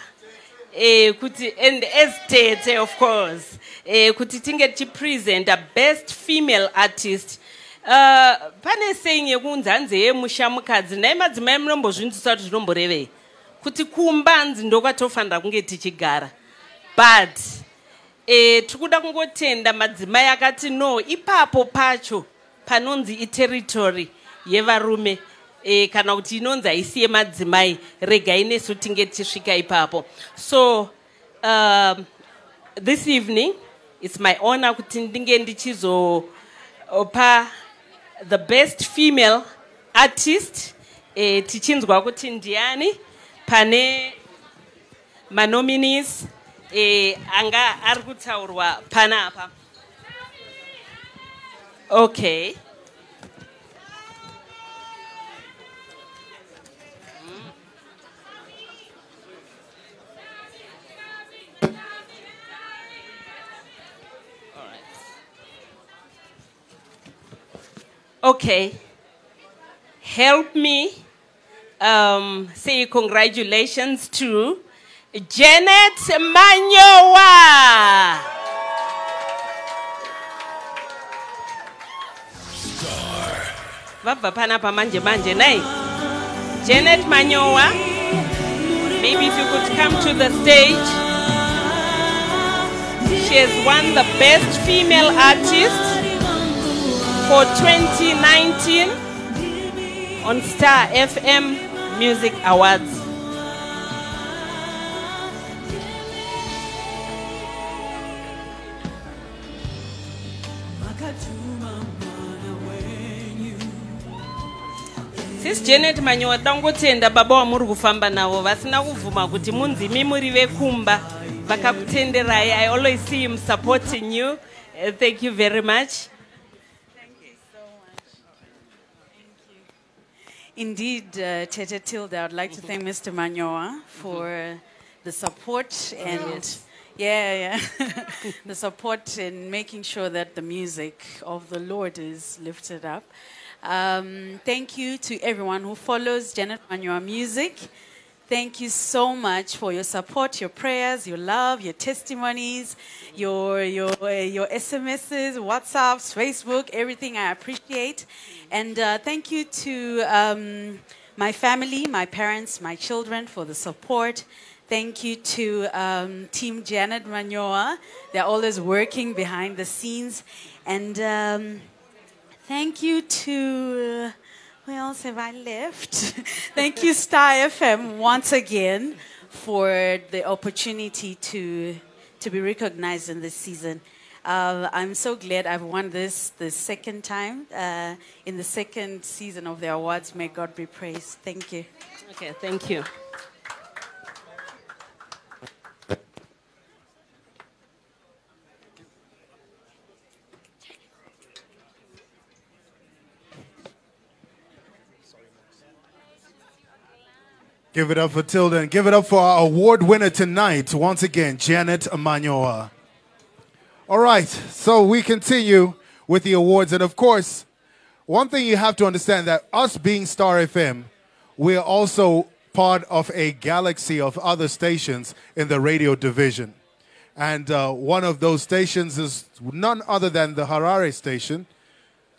eh kuti and as tete of course eh kuti tinge tichipresenta best female artist. Uh, pane saying yekunzi hanzi yemusha mukadzi nai madzimai munombozvinzwisa kuti zvinomborevei kuti kumbanzi ndokwatofanira kunge tichigara. But e, tiri kuda kungotenda madzimai akati no ipapo pacho panonzi iterritory yevarume e, kana kuti inonzi haisi yemadzimai regai nesu tinge tichisvika ipapo. So um, this evening its my honor kuti ndinge ndichizopa the best female artist. E, tichinzwa kuti ndiani pane manominees eh, anga ari kutaurwa panapa okay Okay. Help me um, say congratulations to Janet Manyowa. Manje manje. Janet Manyowa. Maybe if you could come to the stage. She has won the best female artist for 2019 on Star FM Music Awards. sis janet manyowa tangotenda baba wamuri kufamba navo vasina kuvhuma kuti munzimi muri vekumba vakakutenderai i always see him supporting you. Uh, thank you very much Indeed, uh, Tete Tilda, I'd like to thank Mr. Manyowa for the support and yeah, yeah, the support in making sure that the music of the Lord is lifted up. Um, thank you to everyone who follows Janet Manyowa Music. Thank you so much for your support, your prayers, your love, your testimonies, your, your, uh, your SMSs, WhatsApps, Facebook, everything I appreciate. And uh, thank you to um, my family, my parents, my children for the support. Thank you to um, Team Janet Manyowa. They're always working behind the scenes. And um, thank you to. Else have I left? Thank you, Star FM, once again for the opportunity to, to be recognized in this season. Uh, I'm so glad I've won this the second time uh, in the second season of the awards. May God be praised. Thank you. Okay, thank you. Give it up for Tilda and give it up for our award winner tonight, once again, Janet Amanyoa. All right, so we continue with the awards. And of course, one thing you have to understand that us being Star FM, we're also part of a galaxy of other stations in the radio division. And uh, one of those stations is none other than the Harare station,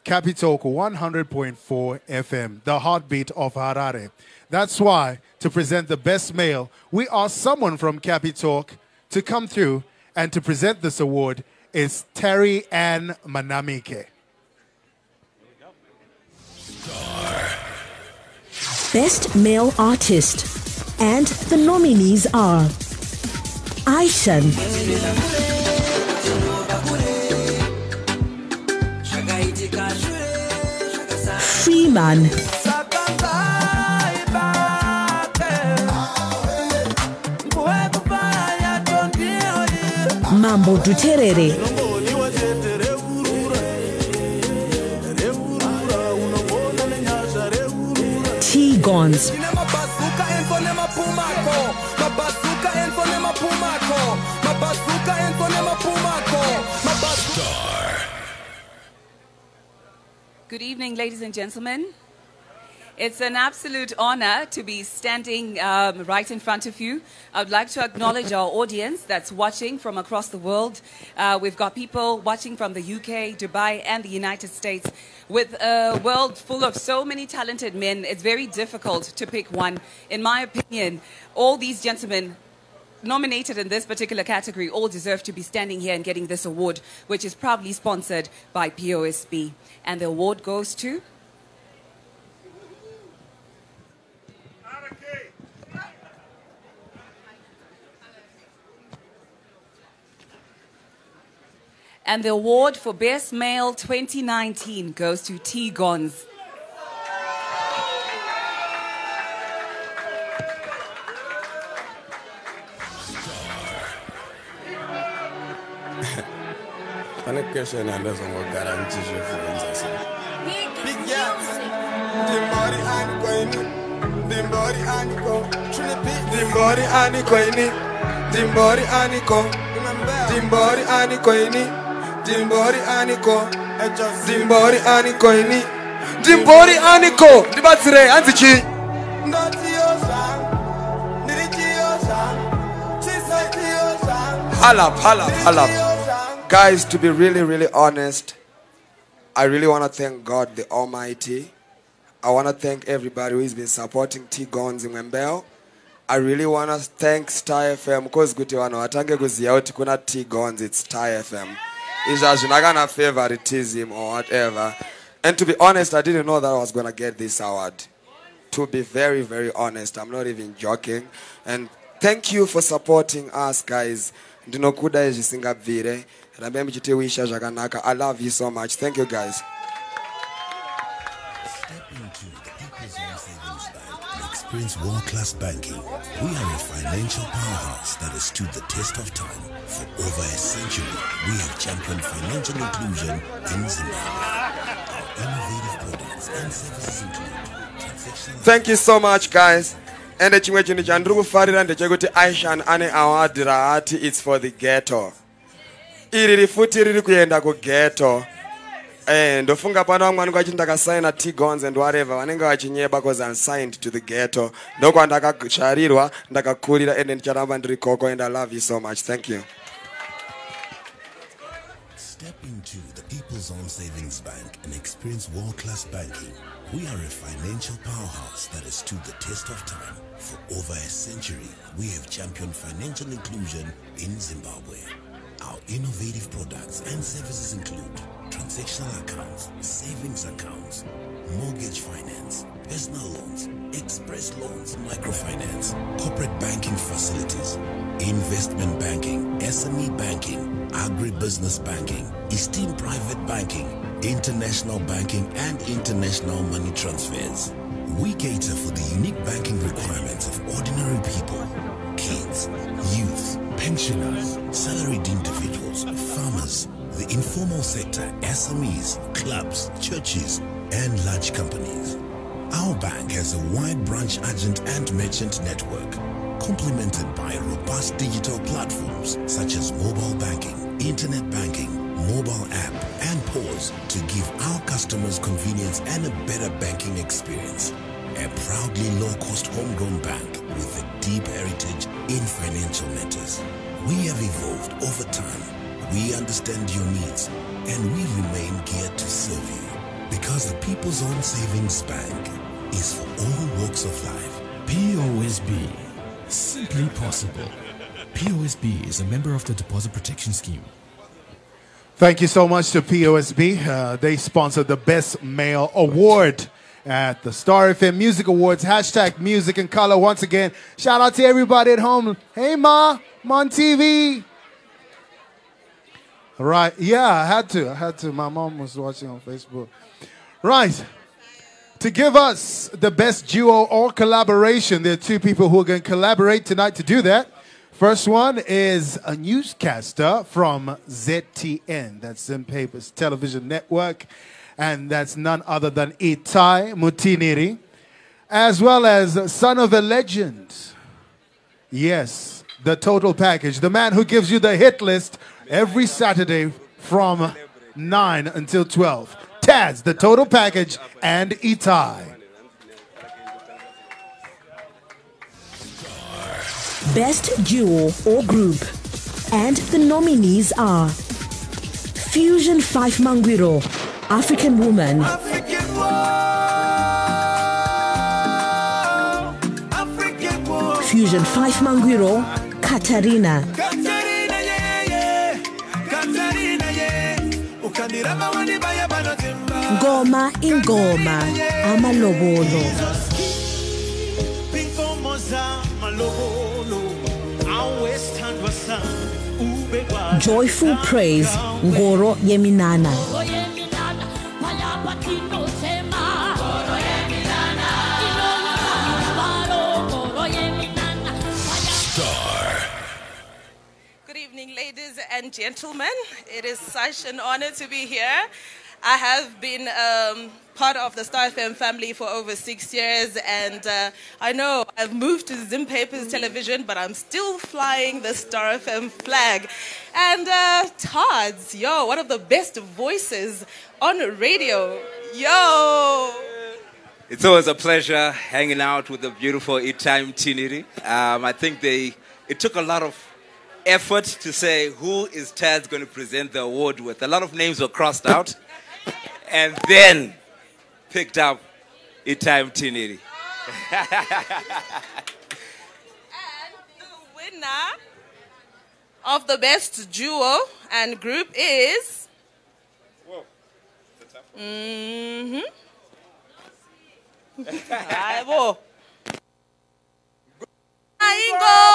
Capitalk 100.4 FM, the heartbeat of Harare. That's why, to present the best male, we asked someone from Capitalk to come through and to present this award is Terry Ann Manamike. Best Male Artist. And the nominees are Ishan, Freeman, Mambo Dhuterere, T-Gonzi, Good evening, ladies and gentlemen. It's an absolute honor to be standing um, right in front of you. I would like to acknowledge our audience that's watching from across the world. Uh, we've got people watching from the UK, Dubai, and the United States. With a world full of so many talented men, it's very difficult to pick one. In my opinion, all these gentlemen nominated in this particular category all deserve to be standing here and getting this award, which is proudly sponsored by POSB. And the award goes to And the award for Best Male 2019 goes to T. Gonzi. Pane question andazo ngogarantizve kuenza sei. Dimbori aniko ini, dimbori aniko, dimbori aniko ini, dimbori aniko, dimbori aniko ini, dimbori aniko, dimbori aniko ini, dimbori aniko, ndibatsire hanzi chi. Halap, halap, halap. Guys, to be really, really honest, I really want to thank God the Almighty. I want to thank everybody who's been supporting T Gonzi in Mwembeo. I really want to thank Star FM because kuti vanhu vatange kuziva kuti kuna T Gonzi, it's Star FM. Izvi hazvina kana favoritism or whatever. And to be honest, I didn't know that I was to get this award. To be very, very honest, I'm not even joking. And thank you for supporting us, guys. Ndinokuda zvisingabvire. Rambe muchitiwisha zvakanaka. I love you so much. Thank you, guys. Experience world-class banking. We are a financial powerhouse that has stood the test of time. For over a century, we have championed financial inclusion in Zimbabwe. Our innovative products and services include transactional Thank you so much, guys. ende chimwe chinhu chandiri kufarira ndechekuti aishan ane award raati its for the ghetto iri rifuti riri kuenda kughetto Eh, ndofunga pano vanenge vachiti ndakasaina T Gonzi and whatever vanenge vachinyeba because i'm signed to the ghetto ndokwandakasharirwa ndakakurira ende ndicharamba ndiri koko and i love you so much thank you Step into the People's Own Savings Bank and experience world-class banking. We are a financial powerhouse that has stood the test of time. For over a century, we have championed financial inclusion in Zimbabwe. Our innovative products and services include transactional accounts, savings accounts, mortgage finance, personal loans, express loans, microfinance, corporate banking facilities, investment banking, SME banking, agribusiness banking, esteemed private banking, international banking, and international money transfers. We cater for the unique banking requirements of ordinary people, kids, youth, pensioners, salaried individuals, farmers, the informal sector, SMEs, clubs, churches, and large companies. Our bank has a wide branch agent and merchant network, complemented by robust digital platforms such as mobile banking, internet banking, mobile app, and POS to give our customers convenience and a better banking experience. A proudly low-cost homegrown bank with a deep heritage in financial matters. We have evolved over time. We understand your needs, and we remain geared to serve you. Because the People's Own Savings Bank is for all walks of life. POSB. Simply possible. POSB is a member of the Deposit Protection Scheme. Thank you so much to POSB. Uh, they sponsored the Best Male Award at the Star FM Music Awards. Hashtag Music and Color. Once again, shout out to everybody at home. Hey, Ma, I'm on TV. Right. Yeah, I had to. I had to. My mom was watching on Facebook. Right. To give us the best duo or collaboration, there are two people who are going to collaborate tonight to do that. First one is a newscaster from ZTN, that's Zim Papers Television Network, and that's none other than Itai Mutiniri, as well as son of a legend. Yes, the total package, the man who gives you the hit list every Saturday from 9 until 12. Taz, the total package, and Itai. Best Duo or Group. And the nominees are Fusion 5 Mangwiro, African Woman. African Fusion 5 Mangwiro, Katarina. Katarina. Ngoma ingoma amalobolo. Joyful praise ngoro yeminana. Ladies and gentlemen. It is such an honor to be here. I have been um, part of the Star FM family for over six years, and uh, I know I've moved to Zim Papers Television, but I'm still flying the Star FM flag. And uh, Todd's, yo, one of the best voices on radio. Yo! It's always a pleasure hanging out with the beautiful Itai Mutiniri. Um, I think they it took a lot of effort to say who is Taz going to present the award with. A lot of names were crossed out, and then picked up Itai Mutiniri. And the winner of the best duo and group is. Mm-hmm. Hayibo. Ayingo.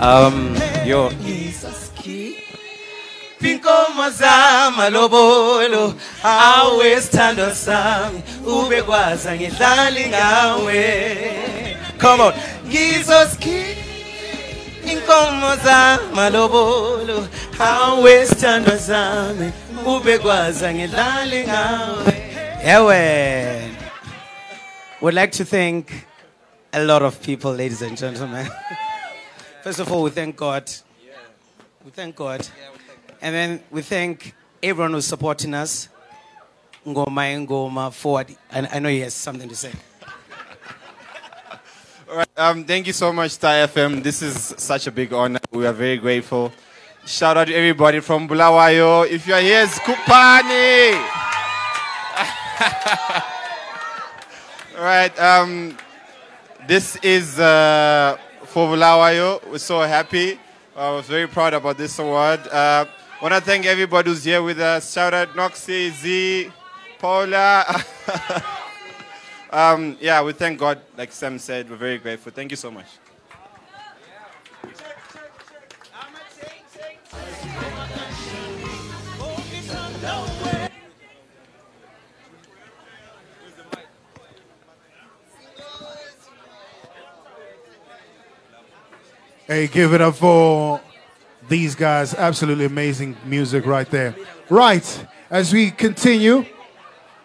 Um, yo, inkomo zamalobolo awesithando sami ubekwazi ngidlali ngawe come on ngizosikhi inkomo zamalobolo awesithando sami ubekwazi ngidlali ngawe. Would like to thank a lot of people, ladies and gentlemen. First of all, we thank God. We thank God. And then we thank everyone who's supporting us. Ngoma Ngoma forward. And I know he has something to say. All right, um, thank you so much, Star FM. This is such a big honor. We are very grateful. Shout out to everybody from Bulawayo. If you are here, it's Kupani. All right, um, this is uh, for Bulawayo. We're so happy. I was very proud about this award. Uh, want to thank everybody who's here with us. Shout out Noxie, Z, Paula. um, yeah, we thank God. Like Sam said, we're very grateful. Thank you so much. Hey, give it up for these guys. Absolutely amazing music right there. Right, as we continue,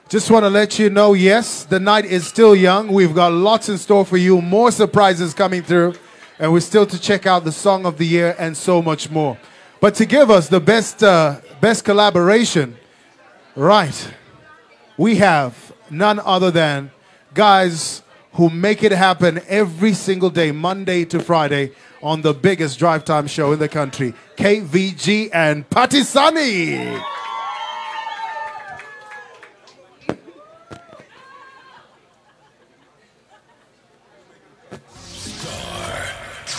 just want to let you know yes, the night is still young. We've got lots in store for you, more surprises coming through, and we're still to check out the song of the year and so much more. But to give us the best, uh, best collaboration, right, we have none other than guys who make it happen every single day, Monday to Friday, on the biggest drive time show in the country, KVG and Patisani.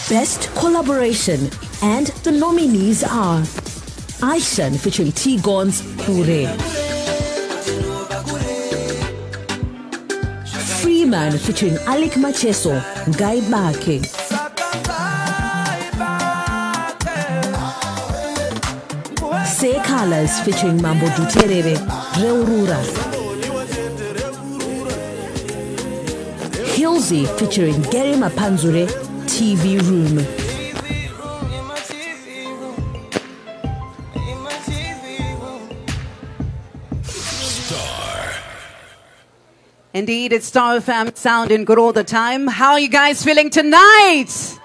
Best Collaboration. And the nominees are Ishan featuring T Gon's Pure. Freeman featuring Alec Macheso, Guy Bake. Say Colors featuring Mambo Duterere, Reurura. Hilsey featuring Gary Mapanzure, TV room. Indeed, it's Star FM sounding good all the time. How are you guys feeling tonight?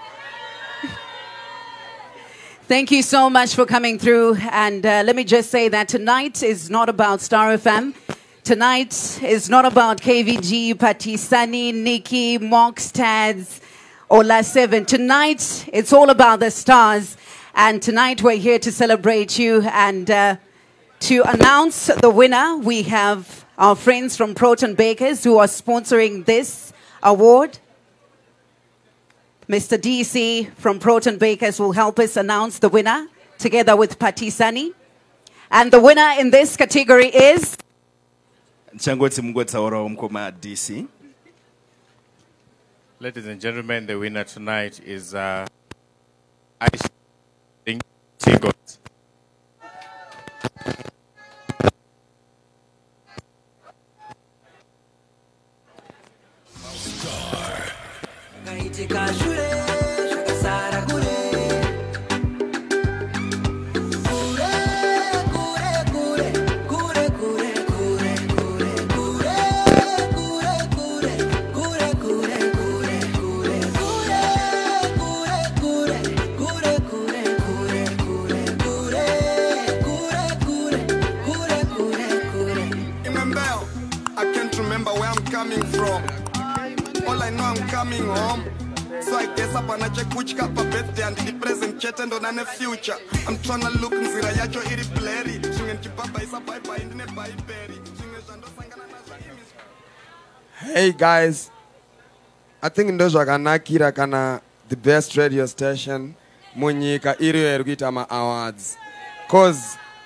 Thank you so much for coming through. And uh, let me just say that tonight is not about Star FM. Tonight is not about KVG, Patisani, Nikki, Mox, Tads, or La 7. Tonight, it's all about the stars. And tonight, we're here to celebrate you and uh, to announce the winner. We have our friends from Proton Bakers who are sponsoring this award. Mr. DC from Proton Bakers will help us announce the winner together with Patisani. And the winner in this category is Changoti Mugotsaura Umkoma DC. Ladies and gentlemen, the winner tonight is uh, Aisha Ding- Hey guys, I think ndo zvakanakira kana the best radio station munyika iriyo iri kuita maawards. Cause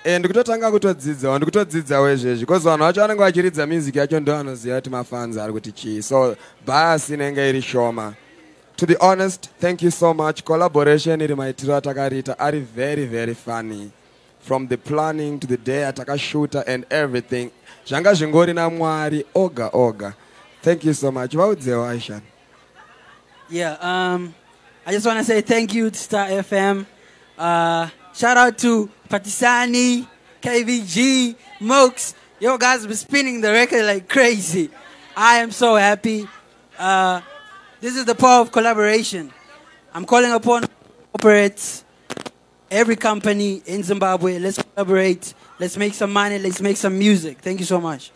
eh, ndikutotanga kutodzidzawo ndikutodzidzawo izvezvi. Cause vanhu vacho vanenge vachiridza music yacho ndo vanoziva kuti mafans ari kuti chii. So bias inenge iri shoma. To be honest thank you so much. Collaboration iri maitiro atakariita ari very very funny. From the planning to the day atakashuta and everything. Zvanga zvingori namwari oga oga thank you so much vaudzewo Ishan Yeah, um, I just want to say thank you to Star FM. Uh, shout out to Patisani, KVG, Mokes. Yo, guys been spinning the record like crazy. I am so happy. Uh, this is the power of collaboration. I'm calling upon corporates, every company in Zimbabwe. Let's collaborate. Let's make some money. Let's make some music. Thank you so much.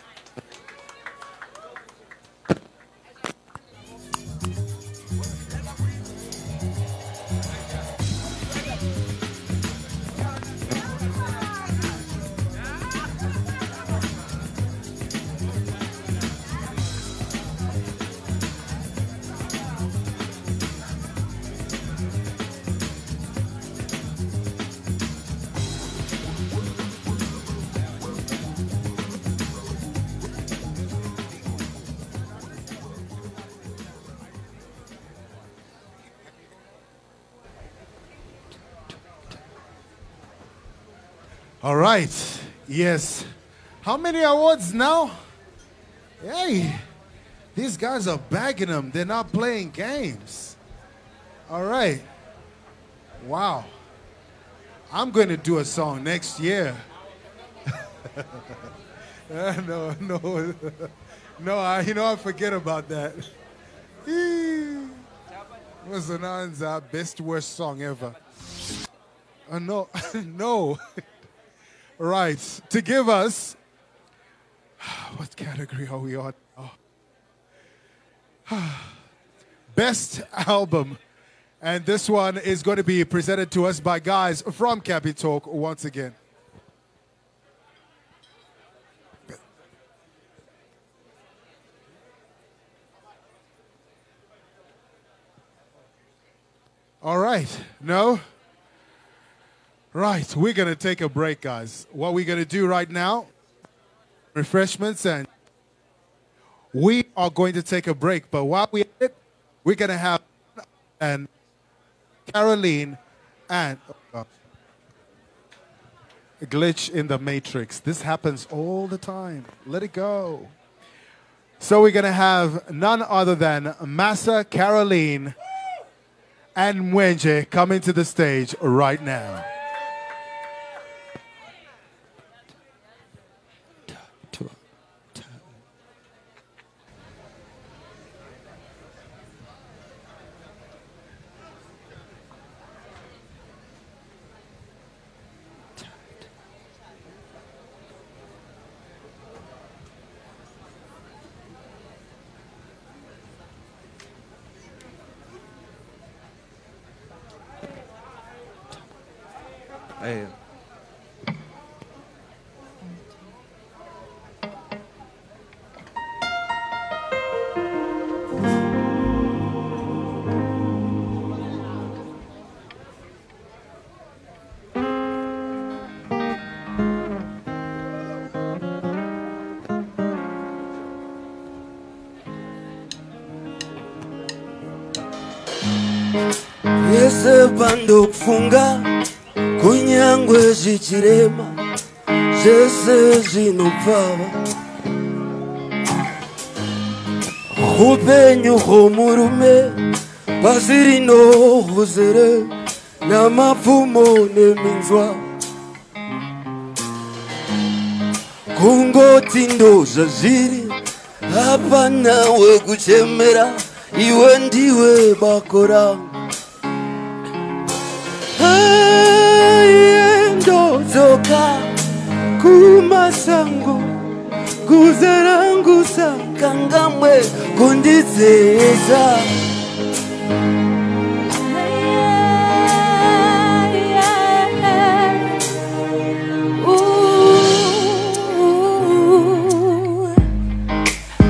All right. Yes. How many awards now? Hey, these guys are bagging them. They're not playing games. All right. Wow. I'm going to do a song next year. Uh, no, no, no. I, you know, I forget about that. Was Ananza best worst song ever? Uh, no, no. Right. To give us what category are we on? Oh. Best album. And this one is going to be presented to us by guys from Capitalk once again. All right. No? Right. We're going to take a break, guys. What we're going to do right now, refreshments, and we are going to take a break. But while we it, we're going to have and Caroline and oh glitch in the matrix. This happens all the time. Let it go. So we're going to have none other than Massa Caroline and Mwenje coming to the stage right now. É. bando funga. Kunyangwe zvichirema zvese zvinopfava. Upenyu hwomurume pasi rino huzere namapfumo neminzwa. Kungoti ndo zvazviri hapana wekuchemera iwe ndiwe bako rangu ayendodzoka kumasango guza rangu sakangamwe kundidzeza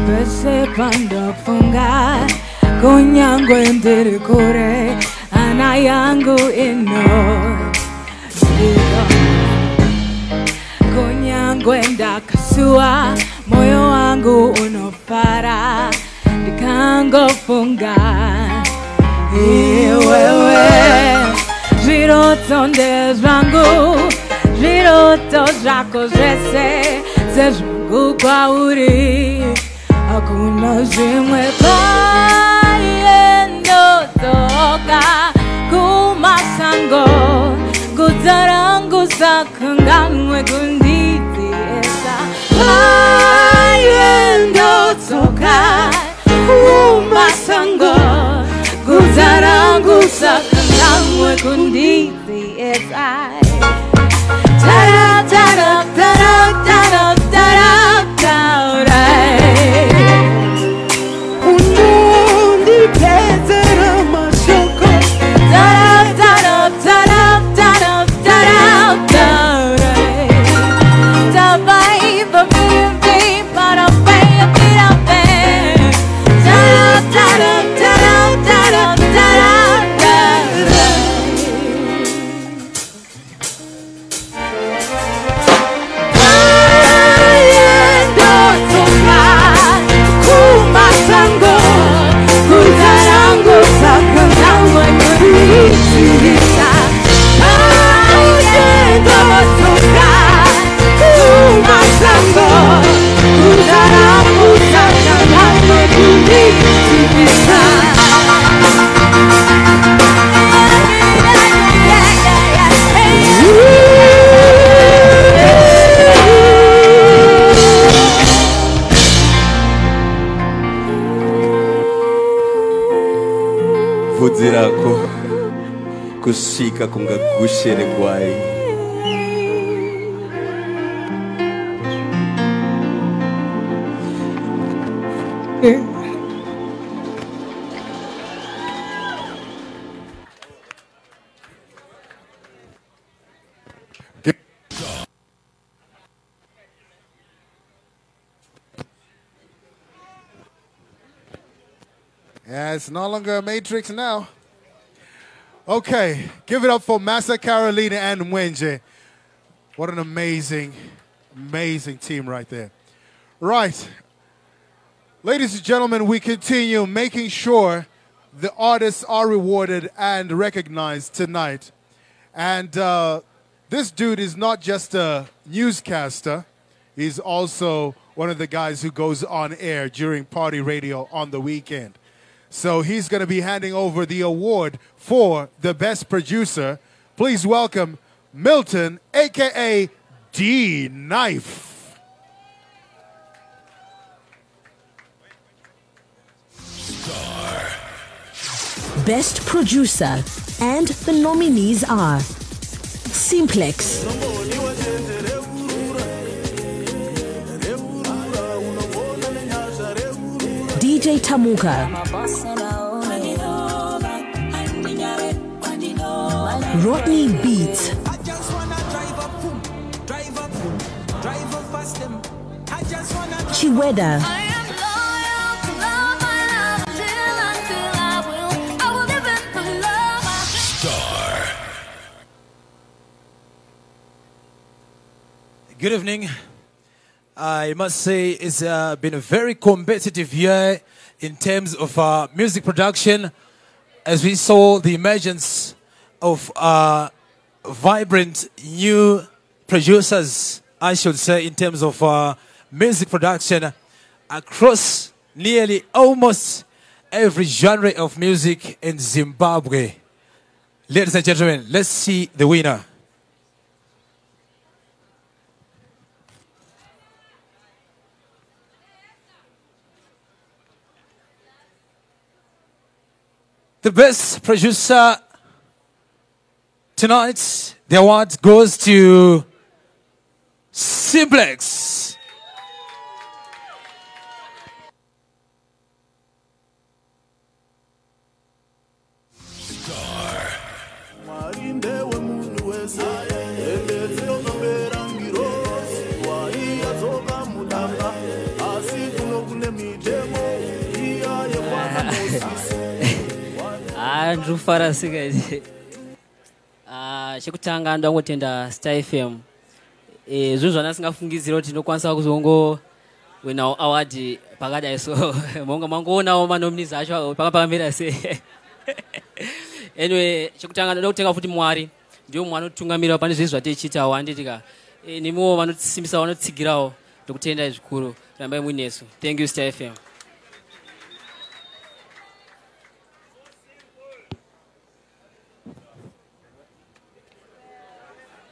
pese pandofunga kunyangwe ndiri kure ana yangu ino kunyangwe ndakasua moyo wangu unofara ndikangofunga iwewe eh, zviroto ndezvangu zviroto zvako zvese sezvangu kwauri hakuna zvimwe payendotoka kumasango guta rangu sakanganwe kundidziesa payendotoka kumasango guta rangu sakanganwe kundidziesa Tarap, kusvika kunga gushe Yeah, it's no longer a matrix now. Okay, give it up for Massa Carolina and Mwenje. What an amazing, amazing team right there. Right. Ladies and gentlemen, we continue making sure the artists are rewarded and recognized tonight. And uh, this dude is not just a newscaster, he's also one of the guys who goes on air during party radio on the weekend. So he's going to be handing over the award for the best producer. Please welcome Milton, aka D Knife. Best Producer, and the nominees are Simplex, DJ Tamuka, Rodney Beats, Chiweda, Star. Good evening. I must say it's uh, been a very competitive year in terms of uh, music production as we saw the emergence of uh, vibrant new producers, I should say, in terms of uh, music production across nearly almost every genre of music in Zimbabwe. Ladies and gentlemen, let's see the winner. The best producer tonight, the award goes to Simplex. Ndiri kufara sikaiti Ah, chekutanga ndangotenda star fm Eh, zvinhu zvana singafungidzira kuti ndokwanisa kuzongo winawo award pakadai so monga mangoonawo manominis acho paka pakamira sei anyway chekutanga ndoda kutenga futi mwari. Ndiwo mwe anotungamirira pane zvese zvatichiitawo handitika Eh, nemiwo vanotisimbisa vanotsigirawo ndokutendai zvikuru rambai muinesu thank you star fm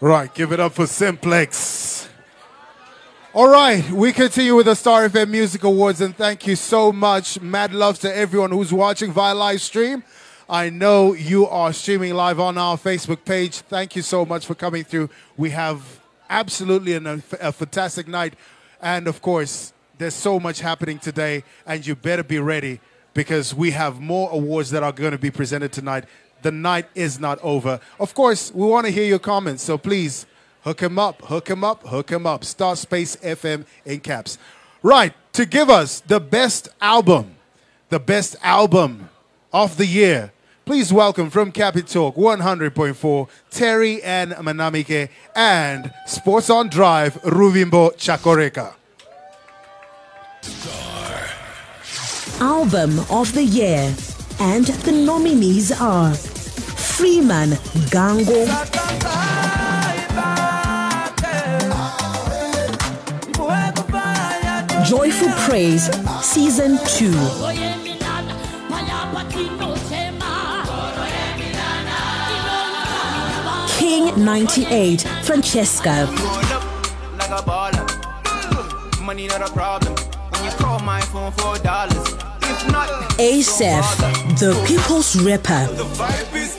Right, give it up for Simplex. All right, we continue with the Star FM Music Awards, and thank you so much. Mad love to everyone who's watching via live stream. I know you are streaming live on our Facebook page. Thank you so much for coming through. We have absolutely an, a fantastic night, and of course, there's so much happening today, and you better be ready because we have more awards that are going to be presented tonight. The night is not over. Of course, we want to hear your comments, so please hook him up, hook him up, hook him up. Star Space FM in caps. Right, to give us the best album, the best album of the year, please welcome from Capitalk 100.4 Terry and Manamike and Sports on Drive Ruvimbo Chakoreka. Album of the Year, and the nominees are Freeman Gango, Joyful Praise Season 2. King 98 Francesca, like a baller. Money not a problem. When you call my phone for dollars. If not, Asaph, the People's Rapper,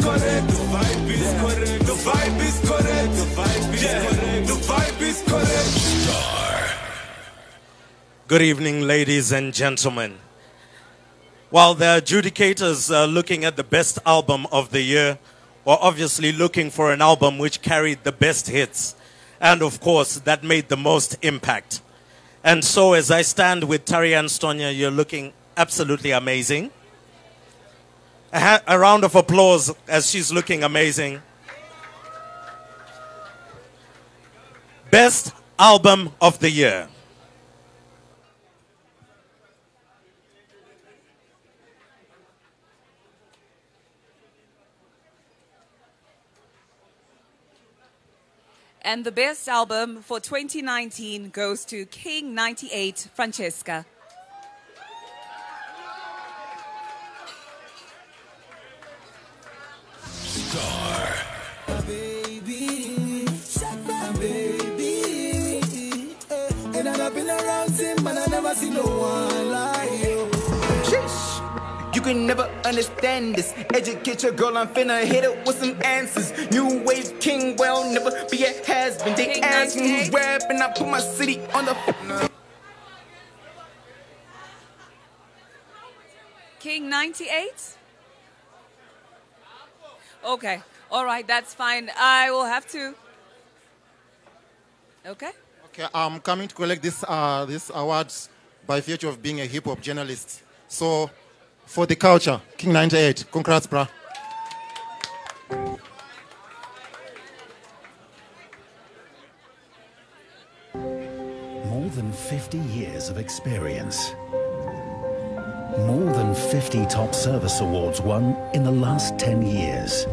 correct. The vibe is correct. The vibe is correct. The vibe is correct. The vibe is correct. Good evening, ladies and gentlemen. While the adjudicators are looking at the best album of the year, we're obviously looking for an album which carried the best hits, and of course, that made the most impact. And so, as I stand with Tarian Stonia, you're looking absolutely amazing. A, ha- a round of applause as she's looking amazing. Best album of the year. And the best album for 2019 goes to King 98 Francesca. Star. A baby, a baby. Eh, and I've been around him, but I never seen no one like you. Sheesh. You can never understand this. Educate your girl, I'm finna hit it with some answers. New wave king, well, never be a has been. They ask me who's rapping, I put my city on the. No. King 98? Okay. All right, that's fine. I will have to. Okay. Okay, I'm coming to collect this uh, this awards by virtue of being a hip hop journalist. So, for the culture, King 98, congrats, brah. More than 50 years of experience. More than 50 top service awards won in the last 10 years.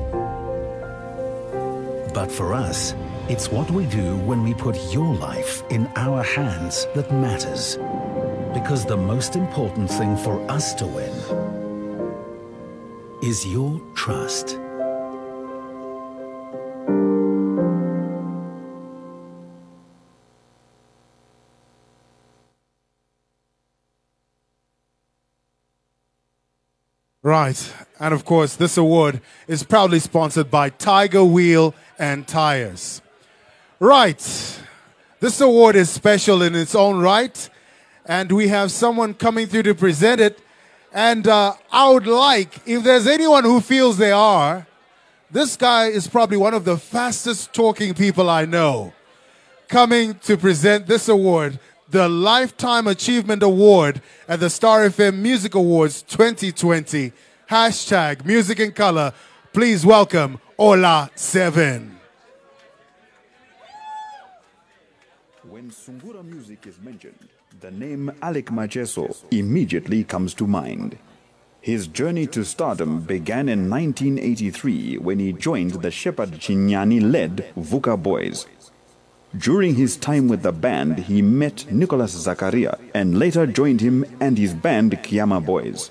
But for us, it's what we do when we put your life in our hands that matters. Because the most important thing for us to win is your trust. Right. And of course, this award is proudly sponsored by Tiger Wheel and Tires. Right. This award is special in its own right. And we have someone coming through to present it. And uh, I would like, if there's anyone who feels they are, this guy is probably one of the fastest talking people I know. Coming to present this award, the Lifetime Achievement Award at the Star FM Music Awards 2020. Hashtag Music in Color. Please welcome Ola Seven. When Sungura music is mentioned, the name Alick Macheso immediately comes to mind. His journey to stardom began in 1983 when he joined the Shepherd Chinyani led Vuka Boys. During his time with the band, he met Nicholas Zakaria and later joined him and his band Khiama Boys.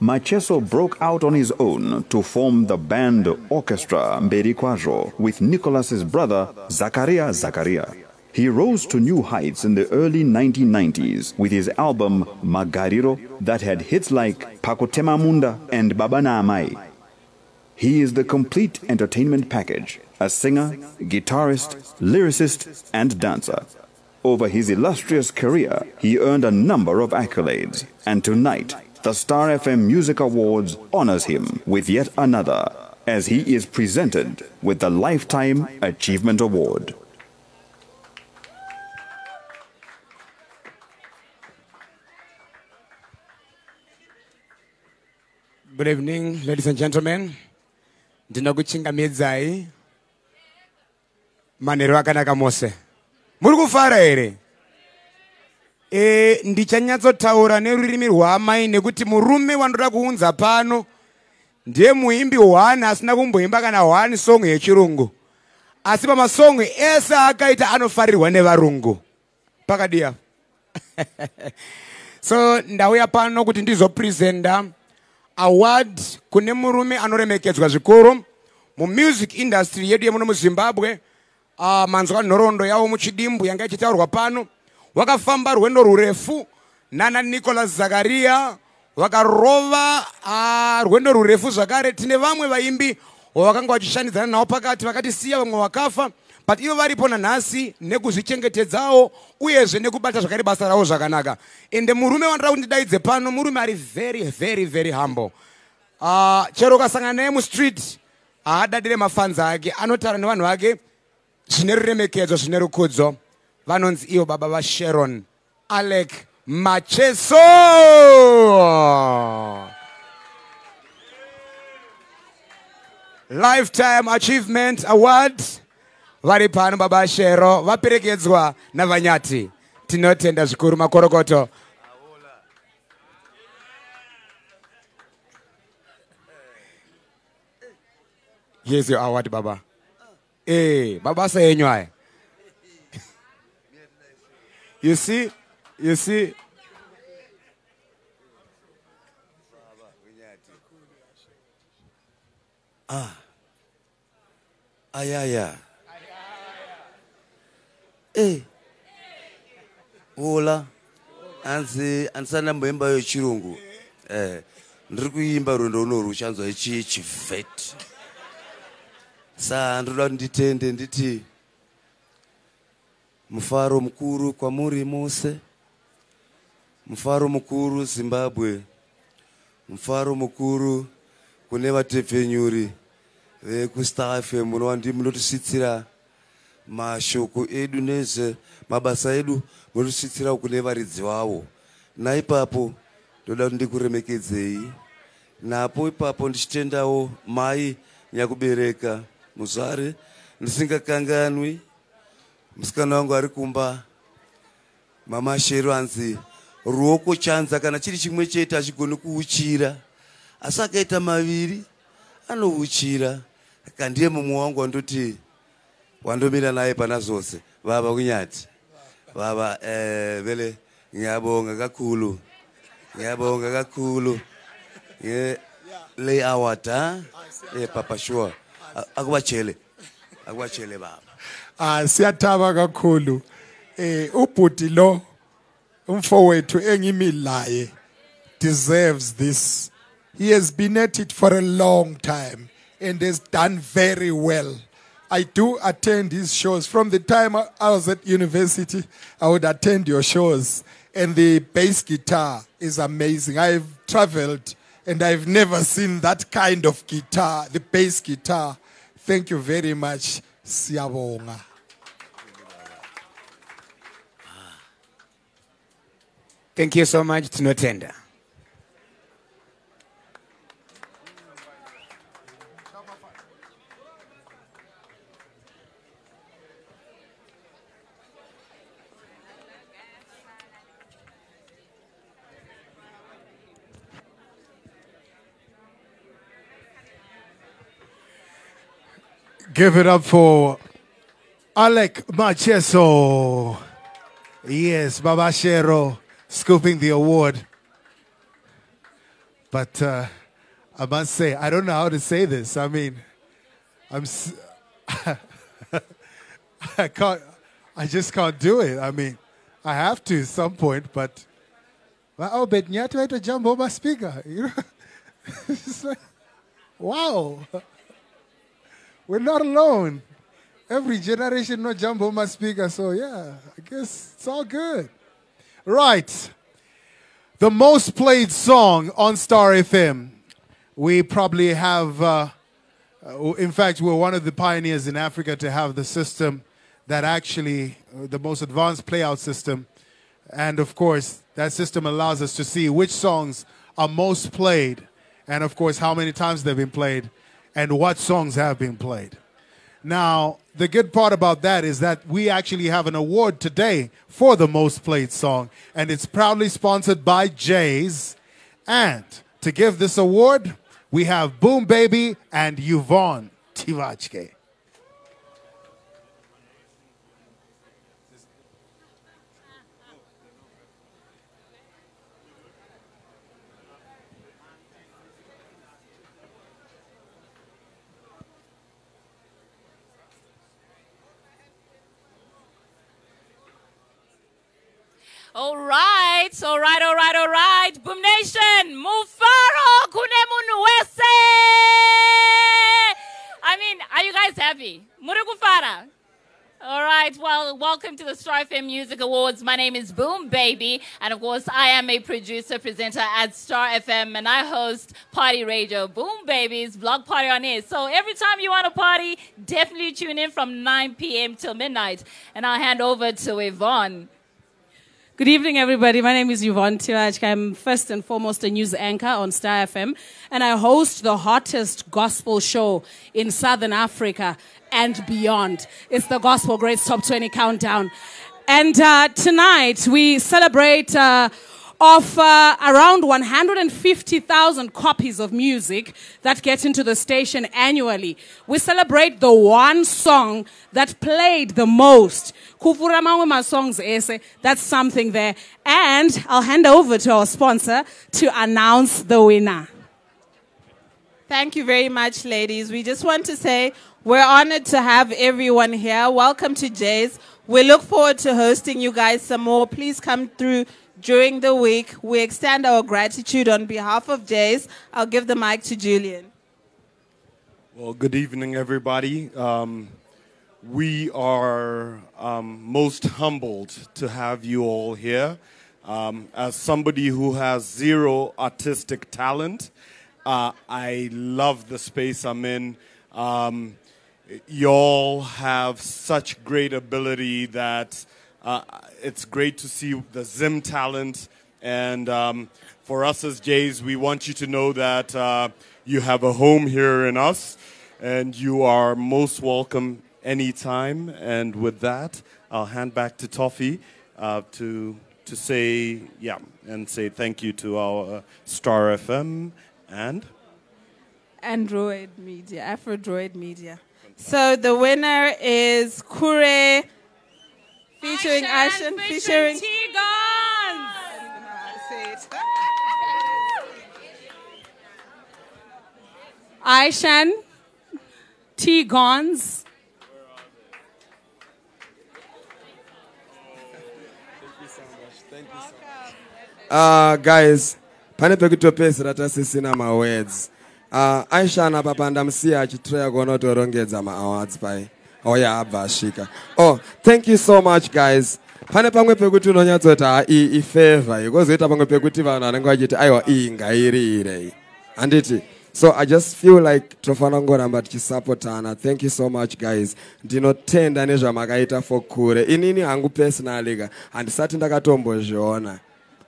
Macheso broke out on his own to form the band Orchestra Mberikwazvo with Nicholas's brother Zakaria Zakaria. He rose to new heights in the early 1990s with his album Magariro that had hits like Pakotema Munda and Babana Amai. He is the complete entertainment package a singer, guitarist, lyricist, and dancer. Over his illustrious career, he earned a number of accolades, and tonight, the Star FM Music Awards honors him with yet another as he is presented with the Lifetime Achievement Award. Good evening, ladies and gentlemen. Ndinokuchingamidzai manheru akanaka mose. Muri kufara here? E, ndichanyatsotaura nerurimi rwamai nekuti murume wandoda kuunza pano ndiye muimbi hwani asina kumboimba kana hwani song yechirungu asi pamasong ese akaita anofarirwa nevarungu pakadiya so ndauya pano kuti ndizopresenta award kune murume anoremekedzwa zvikuru mumusic industry yedu yemuno muzimbabwe. Uh, manzwa nhoroondo yavo muchidimbu yanga ichitaurwa pano. Wakafamba rwendo rurefu nana nicolas zakaria. Vakarova uh, rwendo rurefu zvakare. Tine vamwe vaimbi wavakanga vachishandidzana navo pakati vakatisiya vamwe vakafa but ivo varipo nanhasi nekuzvichengetedzawo uyezve nekubata zvakare basa ravo zvakanaka. Ende murume wandoda kuti ndidaidze pano murume ari very very very humble. Uh, chero ukasangana naye mustreet haadadire mafanza ake anotaura nevanhu vake zvine ruremekedzo zvine rukudzo. Vanonzi ivo baba vasharon alec macheso! Lifetime achievement award vari pano baba shero vaperekedzwa navanyati. Tinotenda zvikuru makorokoto. Here's your award baba? Eh mabasa enyu aya you see you see. Ah. Ayaya. Eh. Ola. hanzi handisandamboimba yechirungu eh, ndiri kuimba rwendo uno ruchanzwa ichi chivet saa ndoda kuti nditende nditi mufaro mukuru kwamuri mose mufaro mukuru zimbabwe mufaro mukuru kune vatepfenyuri vekustar fm munova ndi munotisvitsira mashoko edu nezve mabasa edu munotisvitsira kune varidzi vavo. Naipapo ndoda kuti ndikuremekedzei. Napo ipapo ndichitendawo mai nyakubereka muzvare ndisingakanganwi. Musikana wangu ari kumba. Mama shero anzi ruoko chanza kana chiri chimwe chete achigoni kuuchira. Asi akaita maviri anouchira kandiye mumwe wangu wandoti wandomira naye pana zvose vava kunyati vava eh, vele ngiyabonga kakhulu. Ngiyabonga kakhulu. Nge- lay award ha? Eh papa sure. A- akubachele akubachele baba. Ah siyathaba kakhulu. Eh ubhuti lo umfowethu engimi laye deserves this. He has been at it for a long time and has done very well. I do attend his shows. From the time I was at university, I would attend your shows. And the bass guitar is amazing. I've traveled and I've never seen that kind of guitar, the bass guitar. Thank you very much. Siyabonga. thank you so much tinotenda Give it up for Alick Macheso. Yes, Babashero scooping the award. But uh, I must say, I don't know how to say this. I mean, I'm. I can't. I just can't do it. I mean, I have to at some point, but. Oh, but you have to jump over speaker. You know, it's like, wow. We're not alone. Every generation no on my speaker, so yeah, I guess it's all good. Right. The most played song on Star FM. We probably have, uh, uh, in fact, we're one of the pioneers in Africa to have the system that actually, uh, the most advanced playout system. And of course, that system allows us to see which songs are most played, and of course, how many times they've been played, and what songs have been played. Now, the good part about that is that we actually have an award today for the most played song, and it's proudly sponsored by Jays. And to give this award, we have Boom Baby and Yvonne Tivachke. All right, all right, all right, all right. Boom Nation, Mufaro oh, Kunemunu Wese. I mean, are you guys happy? Murugufara. All right, well, welcome to the Star FM Music Awards. My name is Boom Baby, and of course, I am a producer, presenter at Star FM, and I host Party Radio, Boom Baby's blog party on air. So every time you want to party, definitely tune in from 9 p.m. till midnight, and I'll hand over to Yvonne. Good evening, everybody. My name is Yvonne Tiraj. I'm first and foremost a news anchor on Star FM, and I host the hottest gospel show in Southern Africa and beyond. It's the Gospel Greats Top 20 Countdown. And uh, tonight we celebrate uh, of uh, around 150,000 copies of music that get into the station annually. We celebrate the one song that played the most. Kuvura mamwe ma songs ese, that's something there. And I'll hand over to our sponsor to announce the winner. Thank you very much, ladies. We just want to say we're honored to have everyone here. Welcome to Jay's. We look forward to hosting you guys some more. Please come through during the week. We extend our gratitude on behalf of Jays. I'll give the mic to Julian. Well, good evening, everybody. Um, we are um, most humbled to have you all here. Um, as somebody who has zero artistic talent, uh, I love the space I'm in. Um, y'all have such great ability that uh, it's great to see the Zim talent. And um, for us as Jays, we want you to know that uh, you have a home here in us, and you are most welcome anytime. And with that, I'll hand back to Toffee uh, to to say yeah and say thank you to our uh, Star FM and Android Media, Afrodroid Media. So the winner is Kure featuring Ishan, featuring Ishan, T Gonzi. Uh, guys, pane pekutopedzera tasisina mawords. Uh, aishana apa pandamusiya achitraya kuona kutorongedza maawards pai. Auya abva asvika. Oh thank you so much guys. Pane pamwe pekuti unonyatsoti ha iyi ifavor ikozoita pamwe pekuti vanhu vanenge vachiti aiwa iyi ngairiirei. Handiti so i just feel like tofanira kungoramba tichisapotana. Thank you so much guys. Ndinotenda nezvamakaita for kure. Inini hangu personally ka handisati ndakatombozviona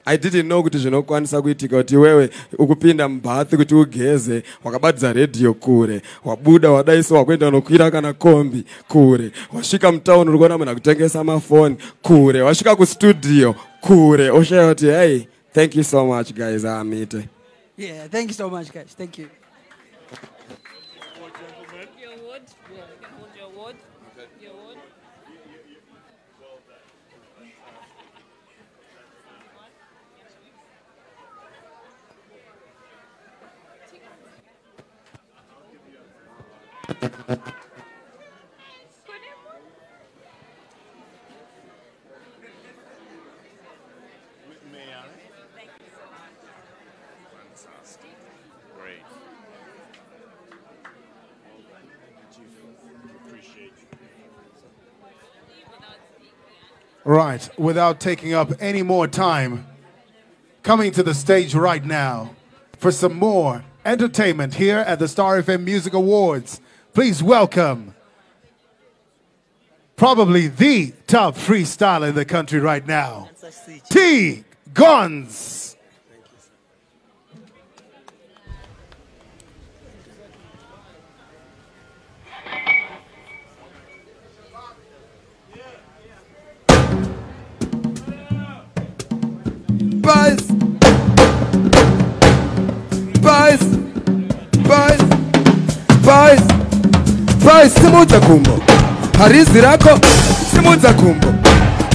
i didn't know kuti zvinokwanisa kuitika kuti iwewe ukupinda mubhathi kuti ugeze wakabatidza redhiyo kure wabuda wadaisiwa kuenda unokwira kana kombi kure wasvika mutauni uri kuona munhu akutengesa mafoni kure wasvika kustudio kure oshaya kuti hey thank you so much guys aamite Yeah, thank you so much, guys. Thank you. Right, without taking up any more time, coming to the stage right now for some more entertainment here at the Star FM Music Awards. Please welcome probably the top freestyler in the country right now, T Gonzi. Buzz! Buzz! Buzz! Buzz! Buzz! Simudza kumbo. Harizi rako simudza kumbo.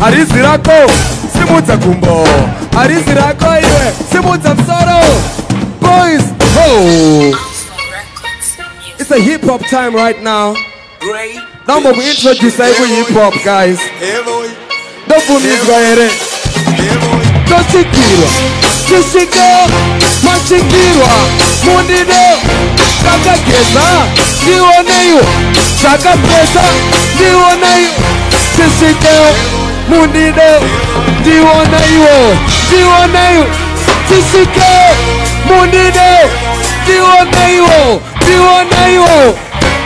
Harizi rako simudza kumbo. Harizi rako iwe simudza musoro. Boys! Ho! It's a hip hop time right now. Naomba kuintroduce hivi hip hop guys. Ndobvumidzwa here. tosikirwa Munideu, saca queza, dioneio, saca presa, dioneio, sisideu, munideu, dioneio, dioneio, sisideu, munideu, dioneio, dioneio,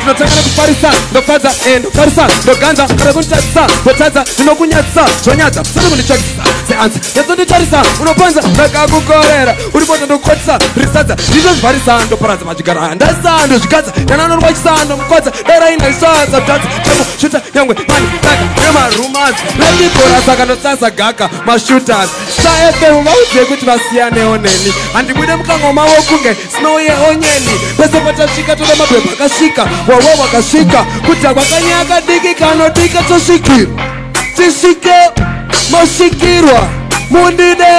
ndinotanga nekufarisa ndofadza e eh, ndofarisa ndoganza kada kunditarisa ndotadza ndinokunyadzisa zvanyadza sari kunditsvakisa seanza yatsonditarisa unopanza ndakakukorera uripoza ndokukwatisa risadza ndizvo zvivarisa ndoparadza majigara ndasa ndozvikadza nananorwachisa ndomukwatsa darai ndaisvadza kutadza chamo shuta nyangwe mani daka nemarumazi randibhora saka ndosasa gaka mashutasi safm vauzive kuti vasiyanewo neni handibude mukango mavo kunge sinouye onyeni. Pese patasvika tode mabhebha akasvika wawa wakasvika. Kudya kwakanyaka diki kanodika tosvikira tisvike masvikirwa mundide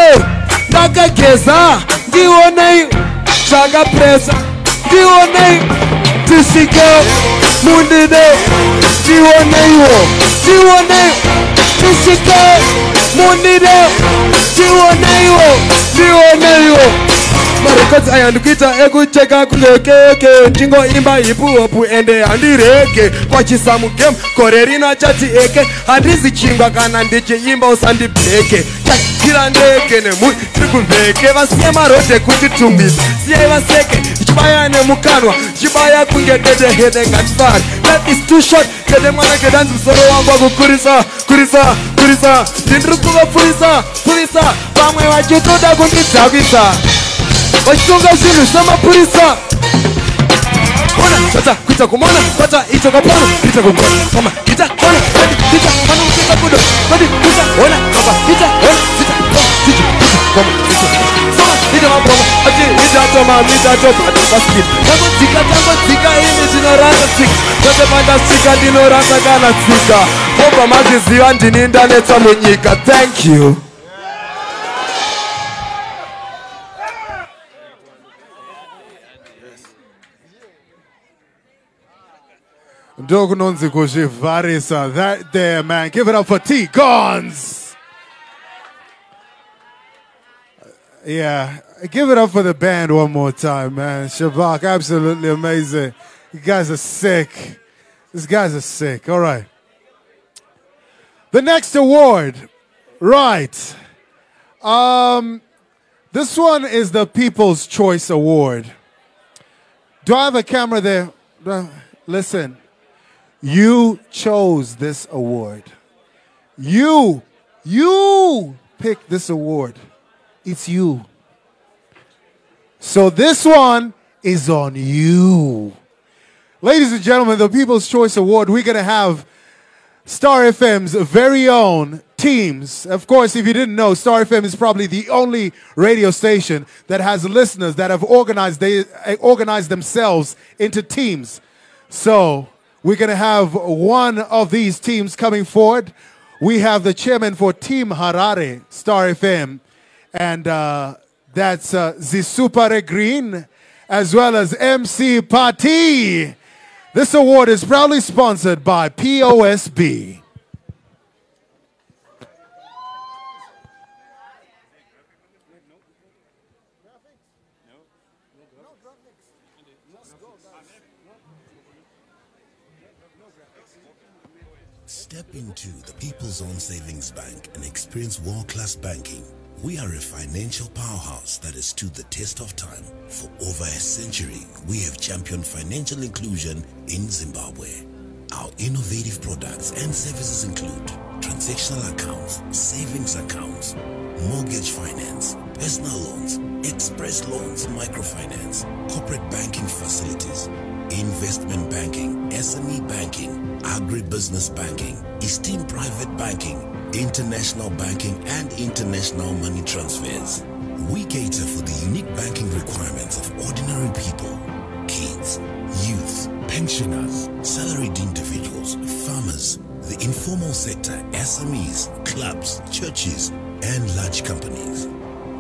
ndakageza ndionei zvakapresa. Ndionei tisvike mundide ndioneiwo ndionei tisvike mundide tioneiwo tioneiwo marekodzi aya ndikuita ekucheka kungekeke ndingoimba hipuhopu ende handirege kwachisamu game gore rino achati eke. Handizi chingwa kana ndichiimba usandibheke chakira ndege nemuri tiri kuvheke vasiye marodhe kuti tumbisa siyai vaseke ichibaya nemukanwa ichibaya kunge dedehede ngatifari life is too short. Kede mwana kedanzi musoro wangu wakukurisa kurisa kurisa. Ndindiri kuvapfurisa pfurisa vamwe vachitoda kundidzavisa vachitonga zvinhu zvamapurisa kona zvata kuita kumona kwata itoka pano kuita kugona pama ita kona kwati ita pano kuita kudo kwati kuita hona apa ita hona ita pama tiji ita pama ita pama ita mapama ati ita toma ita topa topa skip tango dzika tango dzika ini zvinoranga tsika kwete pandasvika ndinoranga kana tsika. Mobva maziziva ndini ndanetsa munyika thank you. Kuzvivharisa. That there, man. Give it up for T Gonzi. Yeah, give it up for the band one more time, man. Shabak, absolutely amazing. You guys are sick. These guys are sick. All right. The next award, right? Um, this one is the People's Choice Award. Do I have a camera there? Listen, you chose this award. You, you picked this award. It's you. So this one is on you. Ladies and gentlemen, the People's Choice Award, we're going to have Star FM's very own teams. Of course, if you didn't know, Star FM is probably the only radio station that has listeners that have organized they uh, organized themselves into teams. So we're going to have one of these teams coming forward. We have the chairman for Team Harare, Star FM, and uh, that's uh, Zisupare Green, as well as MC Party. This award is proudly sponsored by POSB. Step into the People's Own Savings Bank and experience world-class banking. We are a financial powerhouse that has stood the test of time. For over a century, we have championed financial inclusion in Zimbabwe. Our innovative products and services include transactional accounts, savings accounts, mortgage finance, personal loans, express loans, microfinance, corporate banking facilities, investment banking, SME banking, agribusiness banking, esteemed private banking, international banking, and international money transfers. We cater for the unique banking requirements of ordinary people, kids, youth, pensioners, salaried individuals, farmers, the informal sector, SMEs, clubs, churches, and large companies.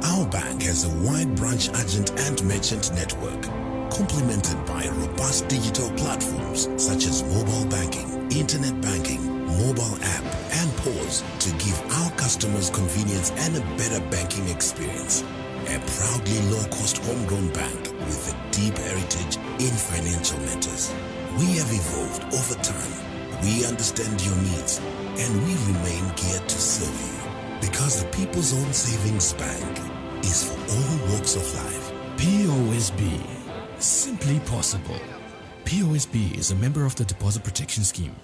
Our bank has a wide branch agent and merchant network, complemented by robust digital platforms such as mobile banking, internet banking, mobile app, and POS to give our customers convenience and a better banking experience. A proudly low-cost homegrown bank with a deep heritage in financial matters. We have evolved over time. We understand your needs, and we remain geared to serve you. Because the People's Own Savings Bank is for all walks of life. POSB. Simply possible. POSB is a member of the Deposit Protection Scheme.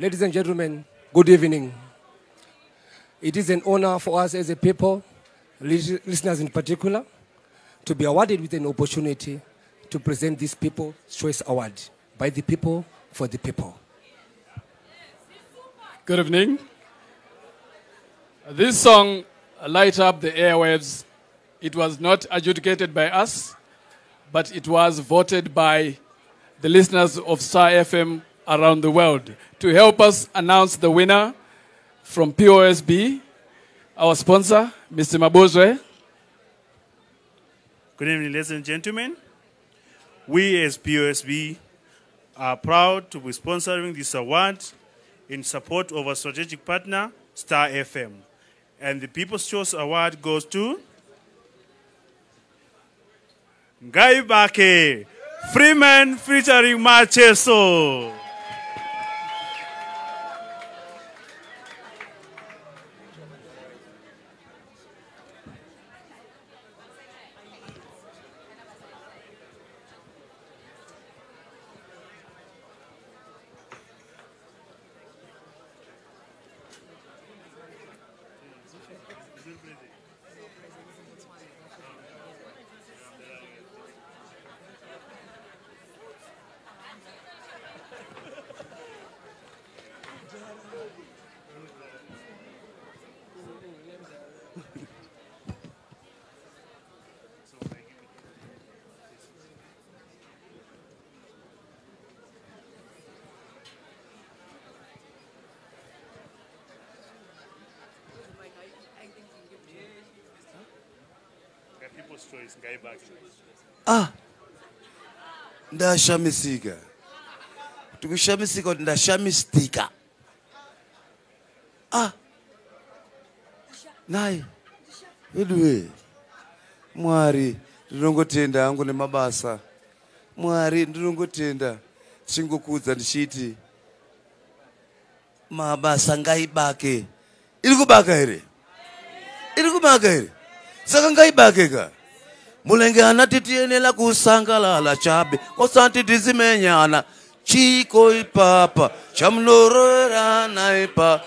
Ladies and gentlemen, good evening. It is an honor for us as a people, listeners in particular, to be awarded with an opportunity to present this People's Choice Award by the people for the people. Good evening. This song, Light Up the Airwaves, it was not adjudicated by us, but it was voted by the listeners of Star FM around the world to help us announce the winner from POSB, our sponsor, Mr. Mabozwe. Good evening, ladies and gentlemen. We as POSB are proud to be sponsoring this award in support of our strategic partner, Star FM. And the People's Choice Award goes to Ngaibake, Freeman featuring Macheso. Ah ndashamisika. Kuti kushamisika kuti ndashamistika ah naye weduwe mwari ndinongotenda hangu nemabasa mwari ndinongotenda chingokudza ndichiti mabasa ngaibake iri kubaka here iri kubaka here saka ngaibake ka mulenge ana titiyenela kusangalala chabe osati tizimenyana chiko ipapa chamnororana ipa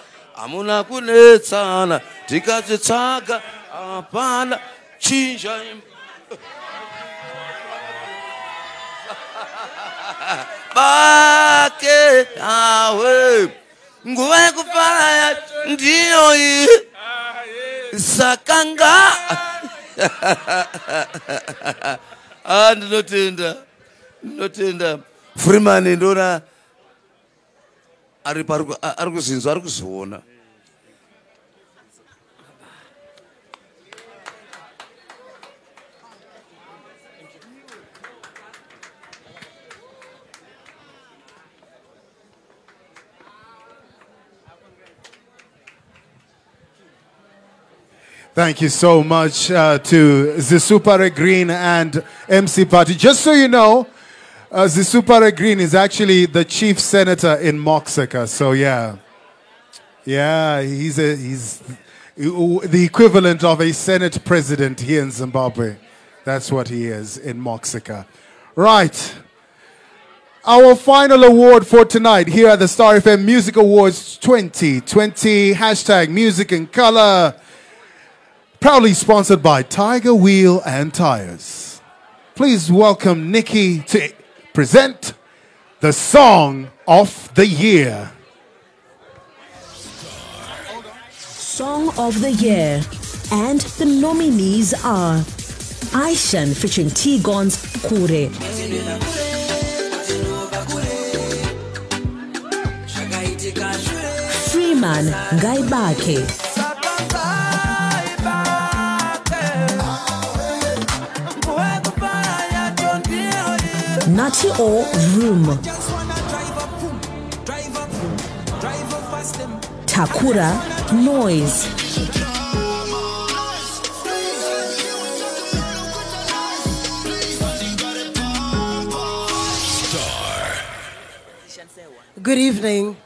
amuna kunetsana tikazitsvaga hapana chinja bake hawe nguva yekufara ndiyo iyi sakanga a ah, ndinotenda. Ndinotenda. Freeman ndona ari kuzinzwa ari kuzviona Thank you so much uh, to Zisupare Green and MC Party. Just so you know, uh, Zisupare Green is actually the chief senator in Moxica. So yeah, yeah, he's a, he's the equivalent of a senate president here in Zimbabwe. That's what he is in Moxica. Right. Our final award for tonight here at the Star FM Music Awards 2020. Hashtag music and color. Proudly sponsored by Tiger Wheel and Tires. Please welcome Nikki to present the Song of the Year. Song of the Year. And the nominees are Ishan featuring T-Gonzi Kure. Freeman Ngaibake. Nutty O Room. Takura Noise. Good evening.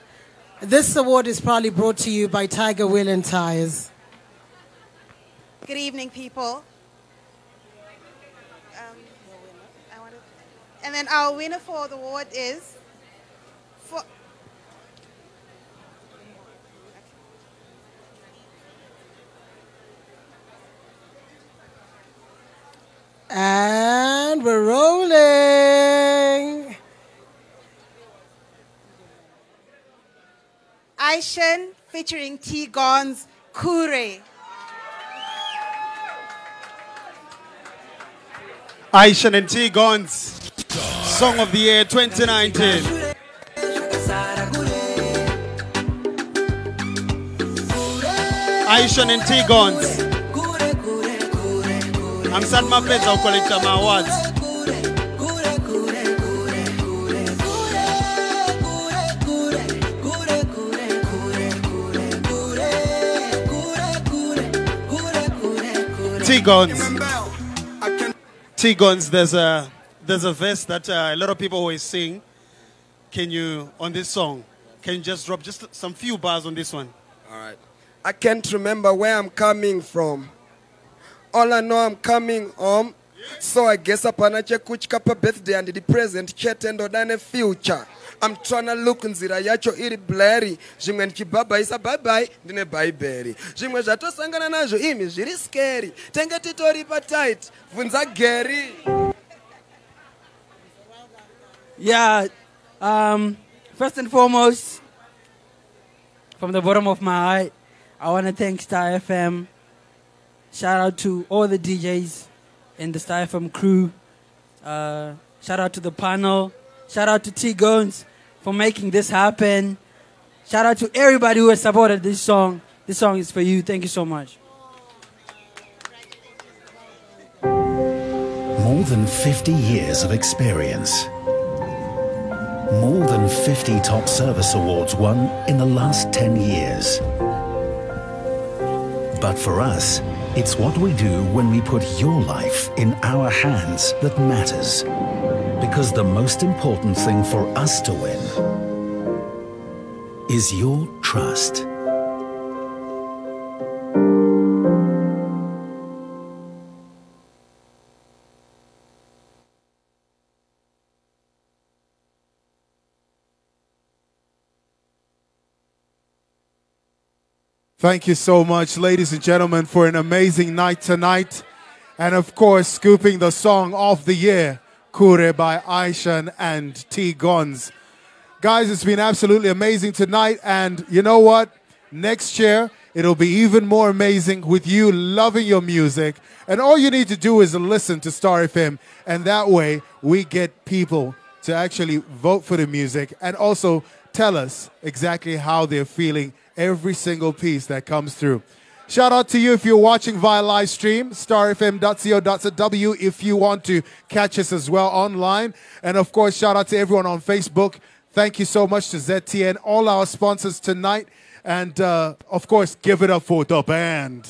This award is proudly brought to you by Tiger Wheel and Tires. Good evening, people. Um, I wanted, and then our winner for the award is for. And we're rolling. Ishan featuring T Gonzi Kure. Ishan and T Gonzi, Song of the Year 2019. Ishan and T Gonzi. amsati mapedza kukolekta uh, maawards T-Gonzi. T-Gonzi, there's a, there's a verse that uh, a lot of people always sing. Can you, on this song, can you just drop just some few bars on this one? All right. I can't remember where I'm coming from. All I know I'm coming home. So I guess I'm gonna apana chekutyka pa birthday and the present chete ndodane future. I'm trying to look nzira yacho iri blurry zvimwe ndichibhabhaisa bhabhai ndine bhaibheri zvimwe zvatosangana nazvo imi zviri scary tenge titori patight bvunza gary Yeah. Um, first and foremost, from the bottom of my heart, I want to thank Star FM. Shout out to all the DJs in the Star FM crew. Uh, shout out to the panel. Shout out to T Gonzi for making this happen. Shout out to everybody who has supported this song. This song is for you. Thank you so much. More than 50 years of experience. More than 50 top service awards won in the last 10 years. But for us, it's what we do when we put your life in our hands that matters. Because the most important thing for us to win is your trust. Thank you so much, ladies and gentlemen, for an amazing night tonight. And of course, scooping the song of the year, Kure by Ishan and T Gonzi. Guys, it's been absolutely amazing tonight. And you know what? Next year, it'll be even more amazing with you loving your music. And all you need to do is listen to Star FM. And that way, we get people to actually vote for the music and also tell us exactly how they're feeling every single piece that comes through. Shout out to you if you're watching via live stream, starfm.co.w if you want to catch us as well online. And of course, shout out to everyone on Facebook. Thank you so much to ZTN, all our sponsors tonight. And uh, of course, give it up for the band.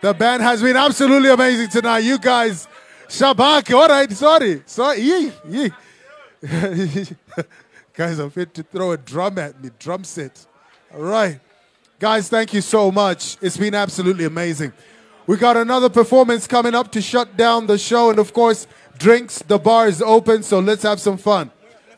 The band has been absolutely amazing tonight. You guys, Shabak, all right, sorry, sorry. Guys, I'm fit to throw a drum at me, drum set. All right. Guys, thank you so much. It's been absolutely amazing. We got another performance coming up to shut down the show. And of course, drinks, the bar is open, so let's have some fun.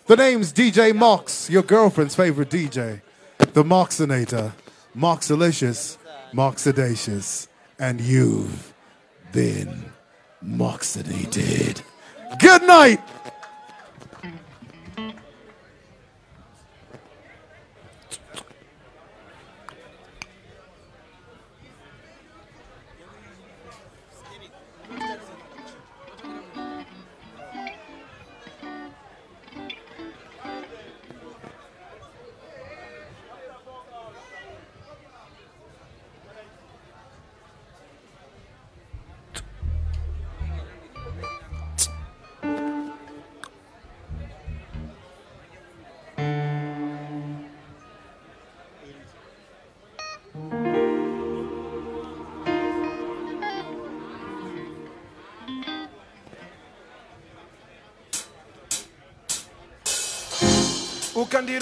The name's DJ Mox, your girlfriend's favorite DJ. The Moxinator, Moxalicious, Moxadacious. And you've been Moxinated. Good night.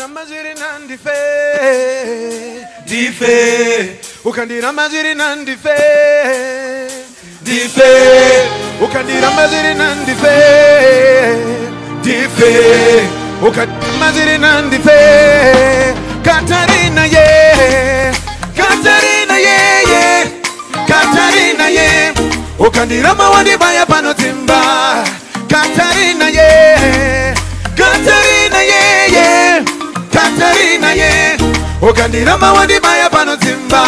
Ukandira maziri nandife ndife ukandira maziri nandife ndife ukandira maziri nandife ndife ukandira maziri nandife katarina ye. Katarina ye ye. Katarina ye. Ukandira mawandi baya panotimba katarina ye. Katarina ye ye katarina ye ukandira mawandi baya panotimba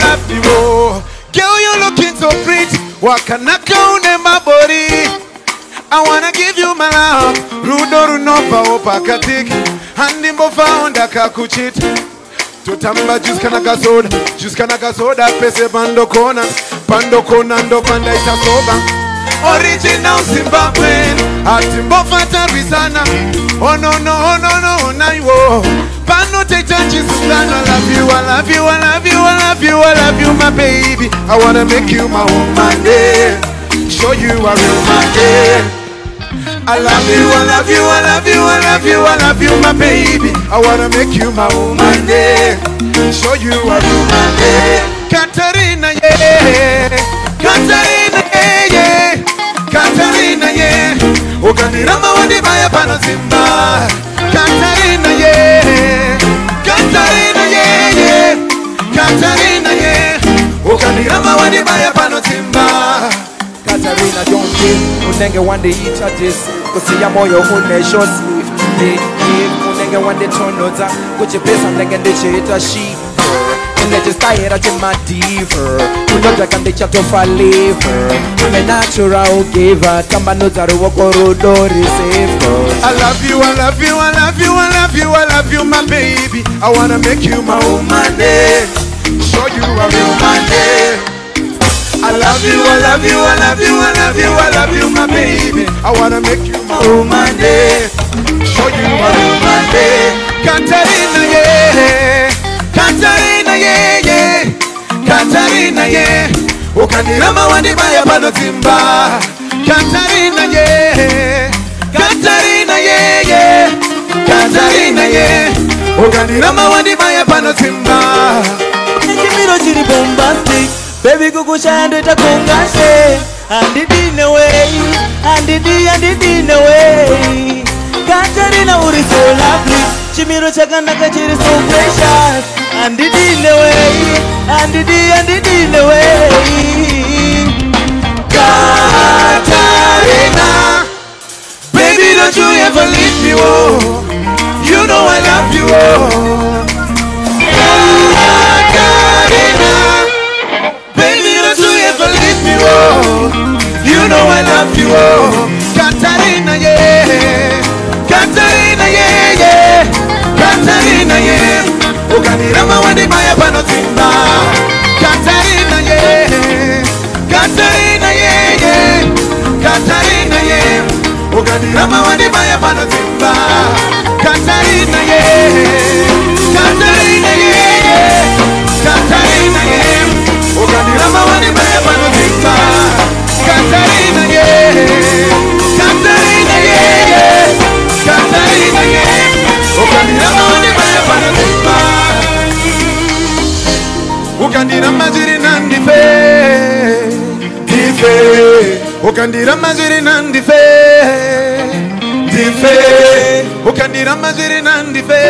lapiwo girl you looking so pretty wakanaka une mabori. I wanna give you my love. Rudo runobva opakatiki handimbofaunda kakuchita totamba kana kasoda pese soba original zimbabwen hatimbofatarwisana onono onono onaiwo panoteita chisungano I want pa no te change is standard i love you, I love you, I love you, I love you, I love you, my baby. I wanna make you my woman, yeah. Show you a real man, yeah. I love you, I love you, I love you, I love you, I love you, my baby. I wanna make you my woman, yeah. Show you a real man, yeah. Katarina, yeah. Katarina, yeah, yeah. Katarina, yeah. Ukandirama wandibaya pano Simba. Katarina, yeah. Katarina, yeah, yeah. Katarina, yeah. Ukandirama wandibaya pano Simba. Katarina Jonte unenge wandiita disi kusiya moyo une short sleeve Hey, hey, unenge wanditonodza kuchipesa ndenge ndichiita she ndechistayira chemadiver kunodhaka ndichatofa liver ime natural giver tambanudza ruoko rudo receiver I love you, I love you, I love you, I love you, I love you, my baby. I wanna make you my woman. Show you a real. I love you, I love you, I love you, I love you, I love you, my baby. I wanna make you my woman, yeah. Show you a real man, yeah. Katarina, yeah. Katarina, yeah, yeah. Katarina, yeah. Ukandirama wandibaya pano Simba. Katarina, yeah. Katarina, yeah, yeah. Katarina, yeah. Ukandirama wandibaya pano Simba. chimiro chiri bombastic bebi kukushaya ndoita kungashe handidine wei handidi handidine wei katarina uri so lovely chimiro chakanaka chiri so precious handidine wei handidi handidine wei Katarina, baby, don't you ever leave me, oh. You know I love you, oh. Katarina, baby, don't you ever leave me, oh. You know I love you, oh. Katarina, yeah. Katarina, yeah, yeah. Katarina, yeah. Ukanirama wandibaya pano Simba. Katarina, yeah. Katarina, yeah. Katarina, yeah. Ukanirama wandibaya pano Simba. Katarina, yeah. Ukandirama ziri nandife Dife Ukandirama ziri nandife Dife Ukandirama ziri nandife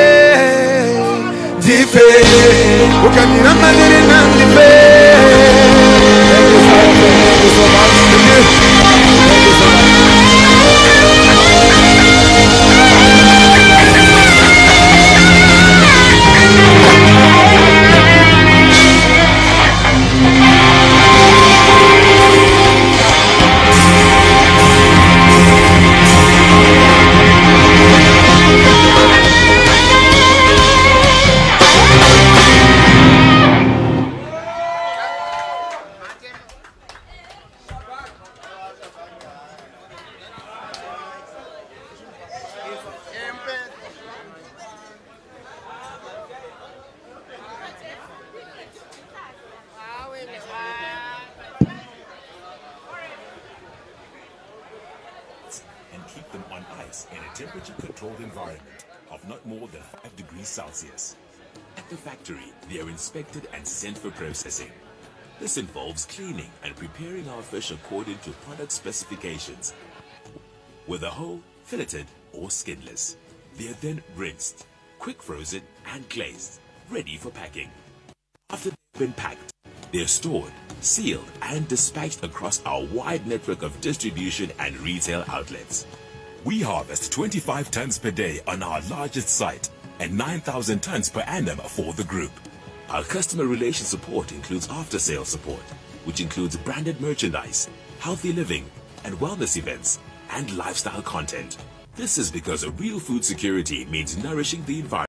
Dife Ukandirama ziri nandife and inspected and sent for processing. This involves cleaning and preparing our fish according to product specifications, whether whole, filleted, or skinless. They are then rinsed, quick frozen, and glazed, ready for packing. After they've been packed, they are stored, sealed, and dispatched across our wide network of distribution and retail outlets. We harvest 25 tons per day on our largest site and 9,000 tons per annum for the group. Our customer relation support includes after-sales support, which includes branded merchandise, healthy living, and wellness events, and lifestyle content. This is because a real food security means nourishing the environment.